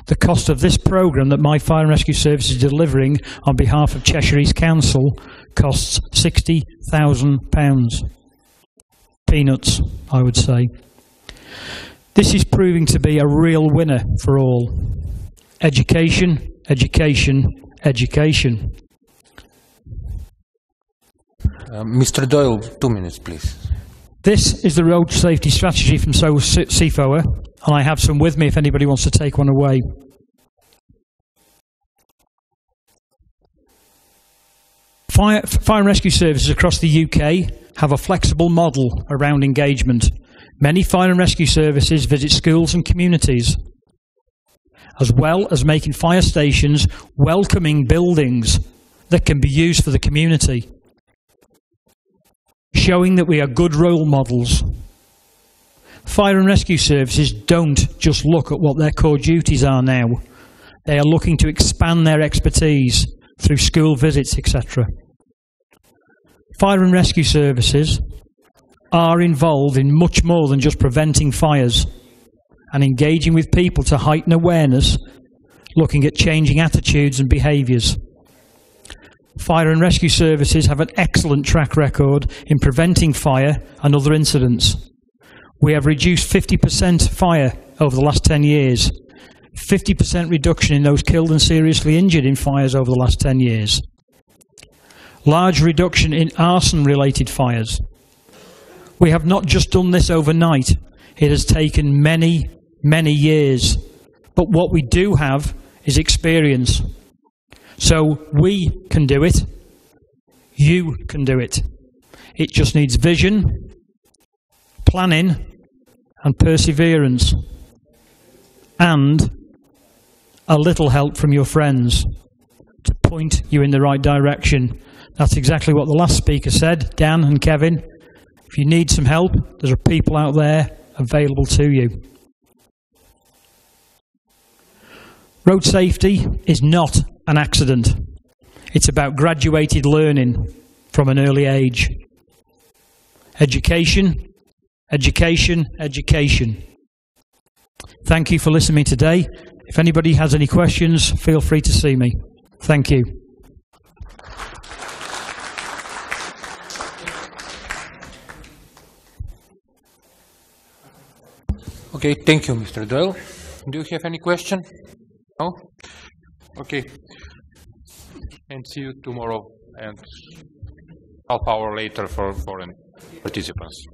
The cost of this programme that My Fire and Rescue Service is delivering on behalf of Cheshire East Council costs £60,000. Peanuts, I would say. This is proving to be a real winner for all. Education, education, education. Uh, Mr. Doyle, two minutes, please. This is the road safety strategy from CFOA, and I have some with me if anybody wants to take one away. Fire, fire and rescue services across the UK have a flexible model around engagement. Many fire and rescue services visit schools and communities, as well as making fire stations welcoming buildings that can be used for the community, showing that we are good role models. Fire and rescue services don't just look at what their core duties are now. They are looking to expand their expertise through school visits, etc. Fire and rescue services are involved in much more than just preventing fires and engaging with people to heighten awareness, looking at changing attitudes and behaviours. Fire and rescue services have an excellent track record in preventing fire and other incidents. We have reduced 50% fire over the last 10 years, 50% reduction in those killed and seriously injured in fires over the last 10 years, large reduction in arson related fires. We have not just done this overnight, it has taken many, many years. But what we do have is experience. So we can do it. You can do it. It just needs vision, planning, and perseverance. And a little help from your friends to point you in the right direction. That's exactly what the last speaker said, Dan and Kevin. If you need some help, there are people out there available to you. Road safety is not an accident. It's about graduated learning from an early age. Education, education, education. Thank you for listening today. If anybody has any questions, feel free to see me. Thank you. Okay, thank you, Mr. Doyle. Do you have any question? No? Okay. And see you tomorrow and half hour later for foreign participants.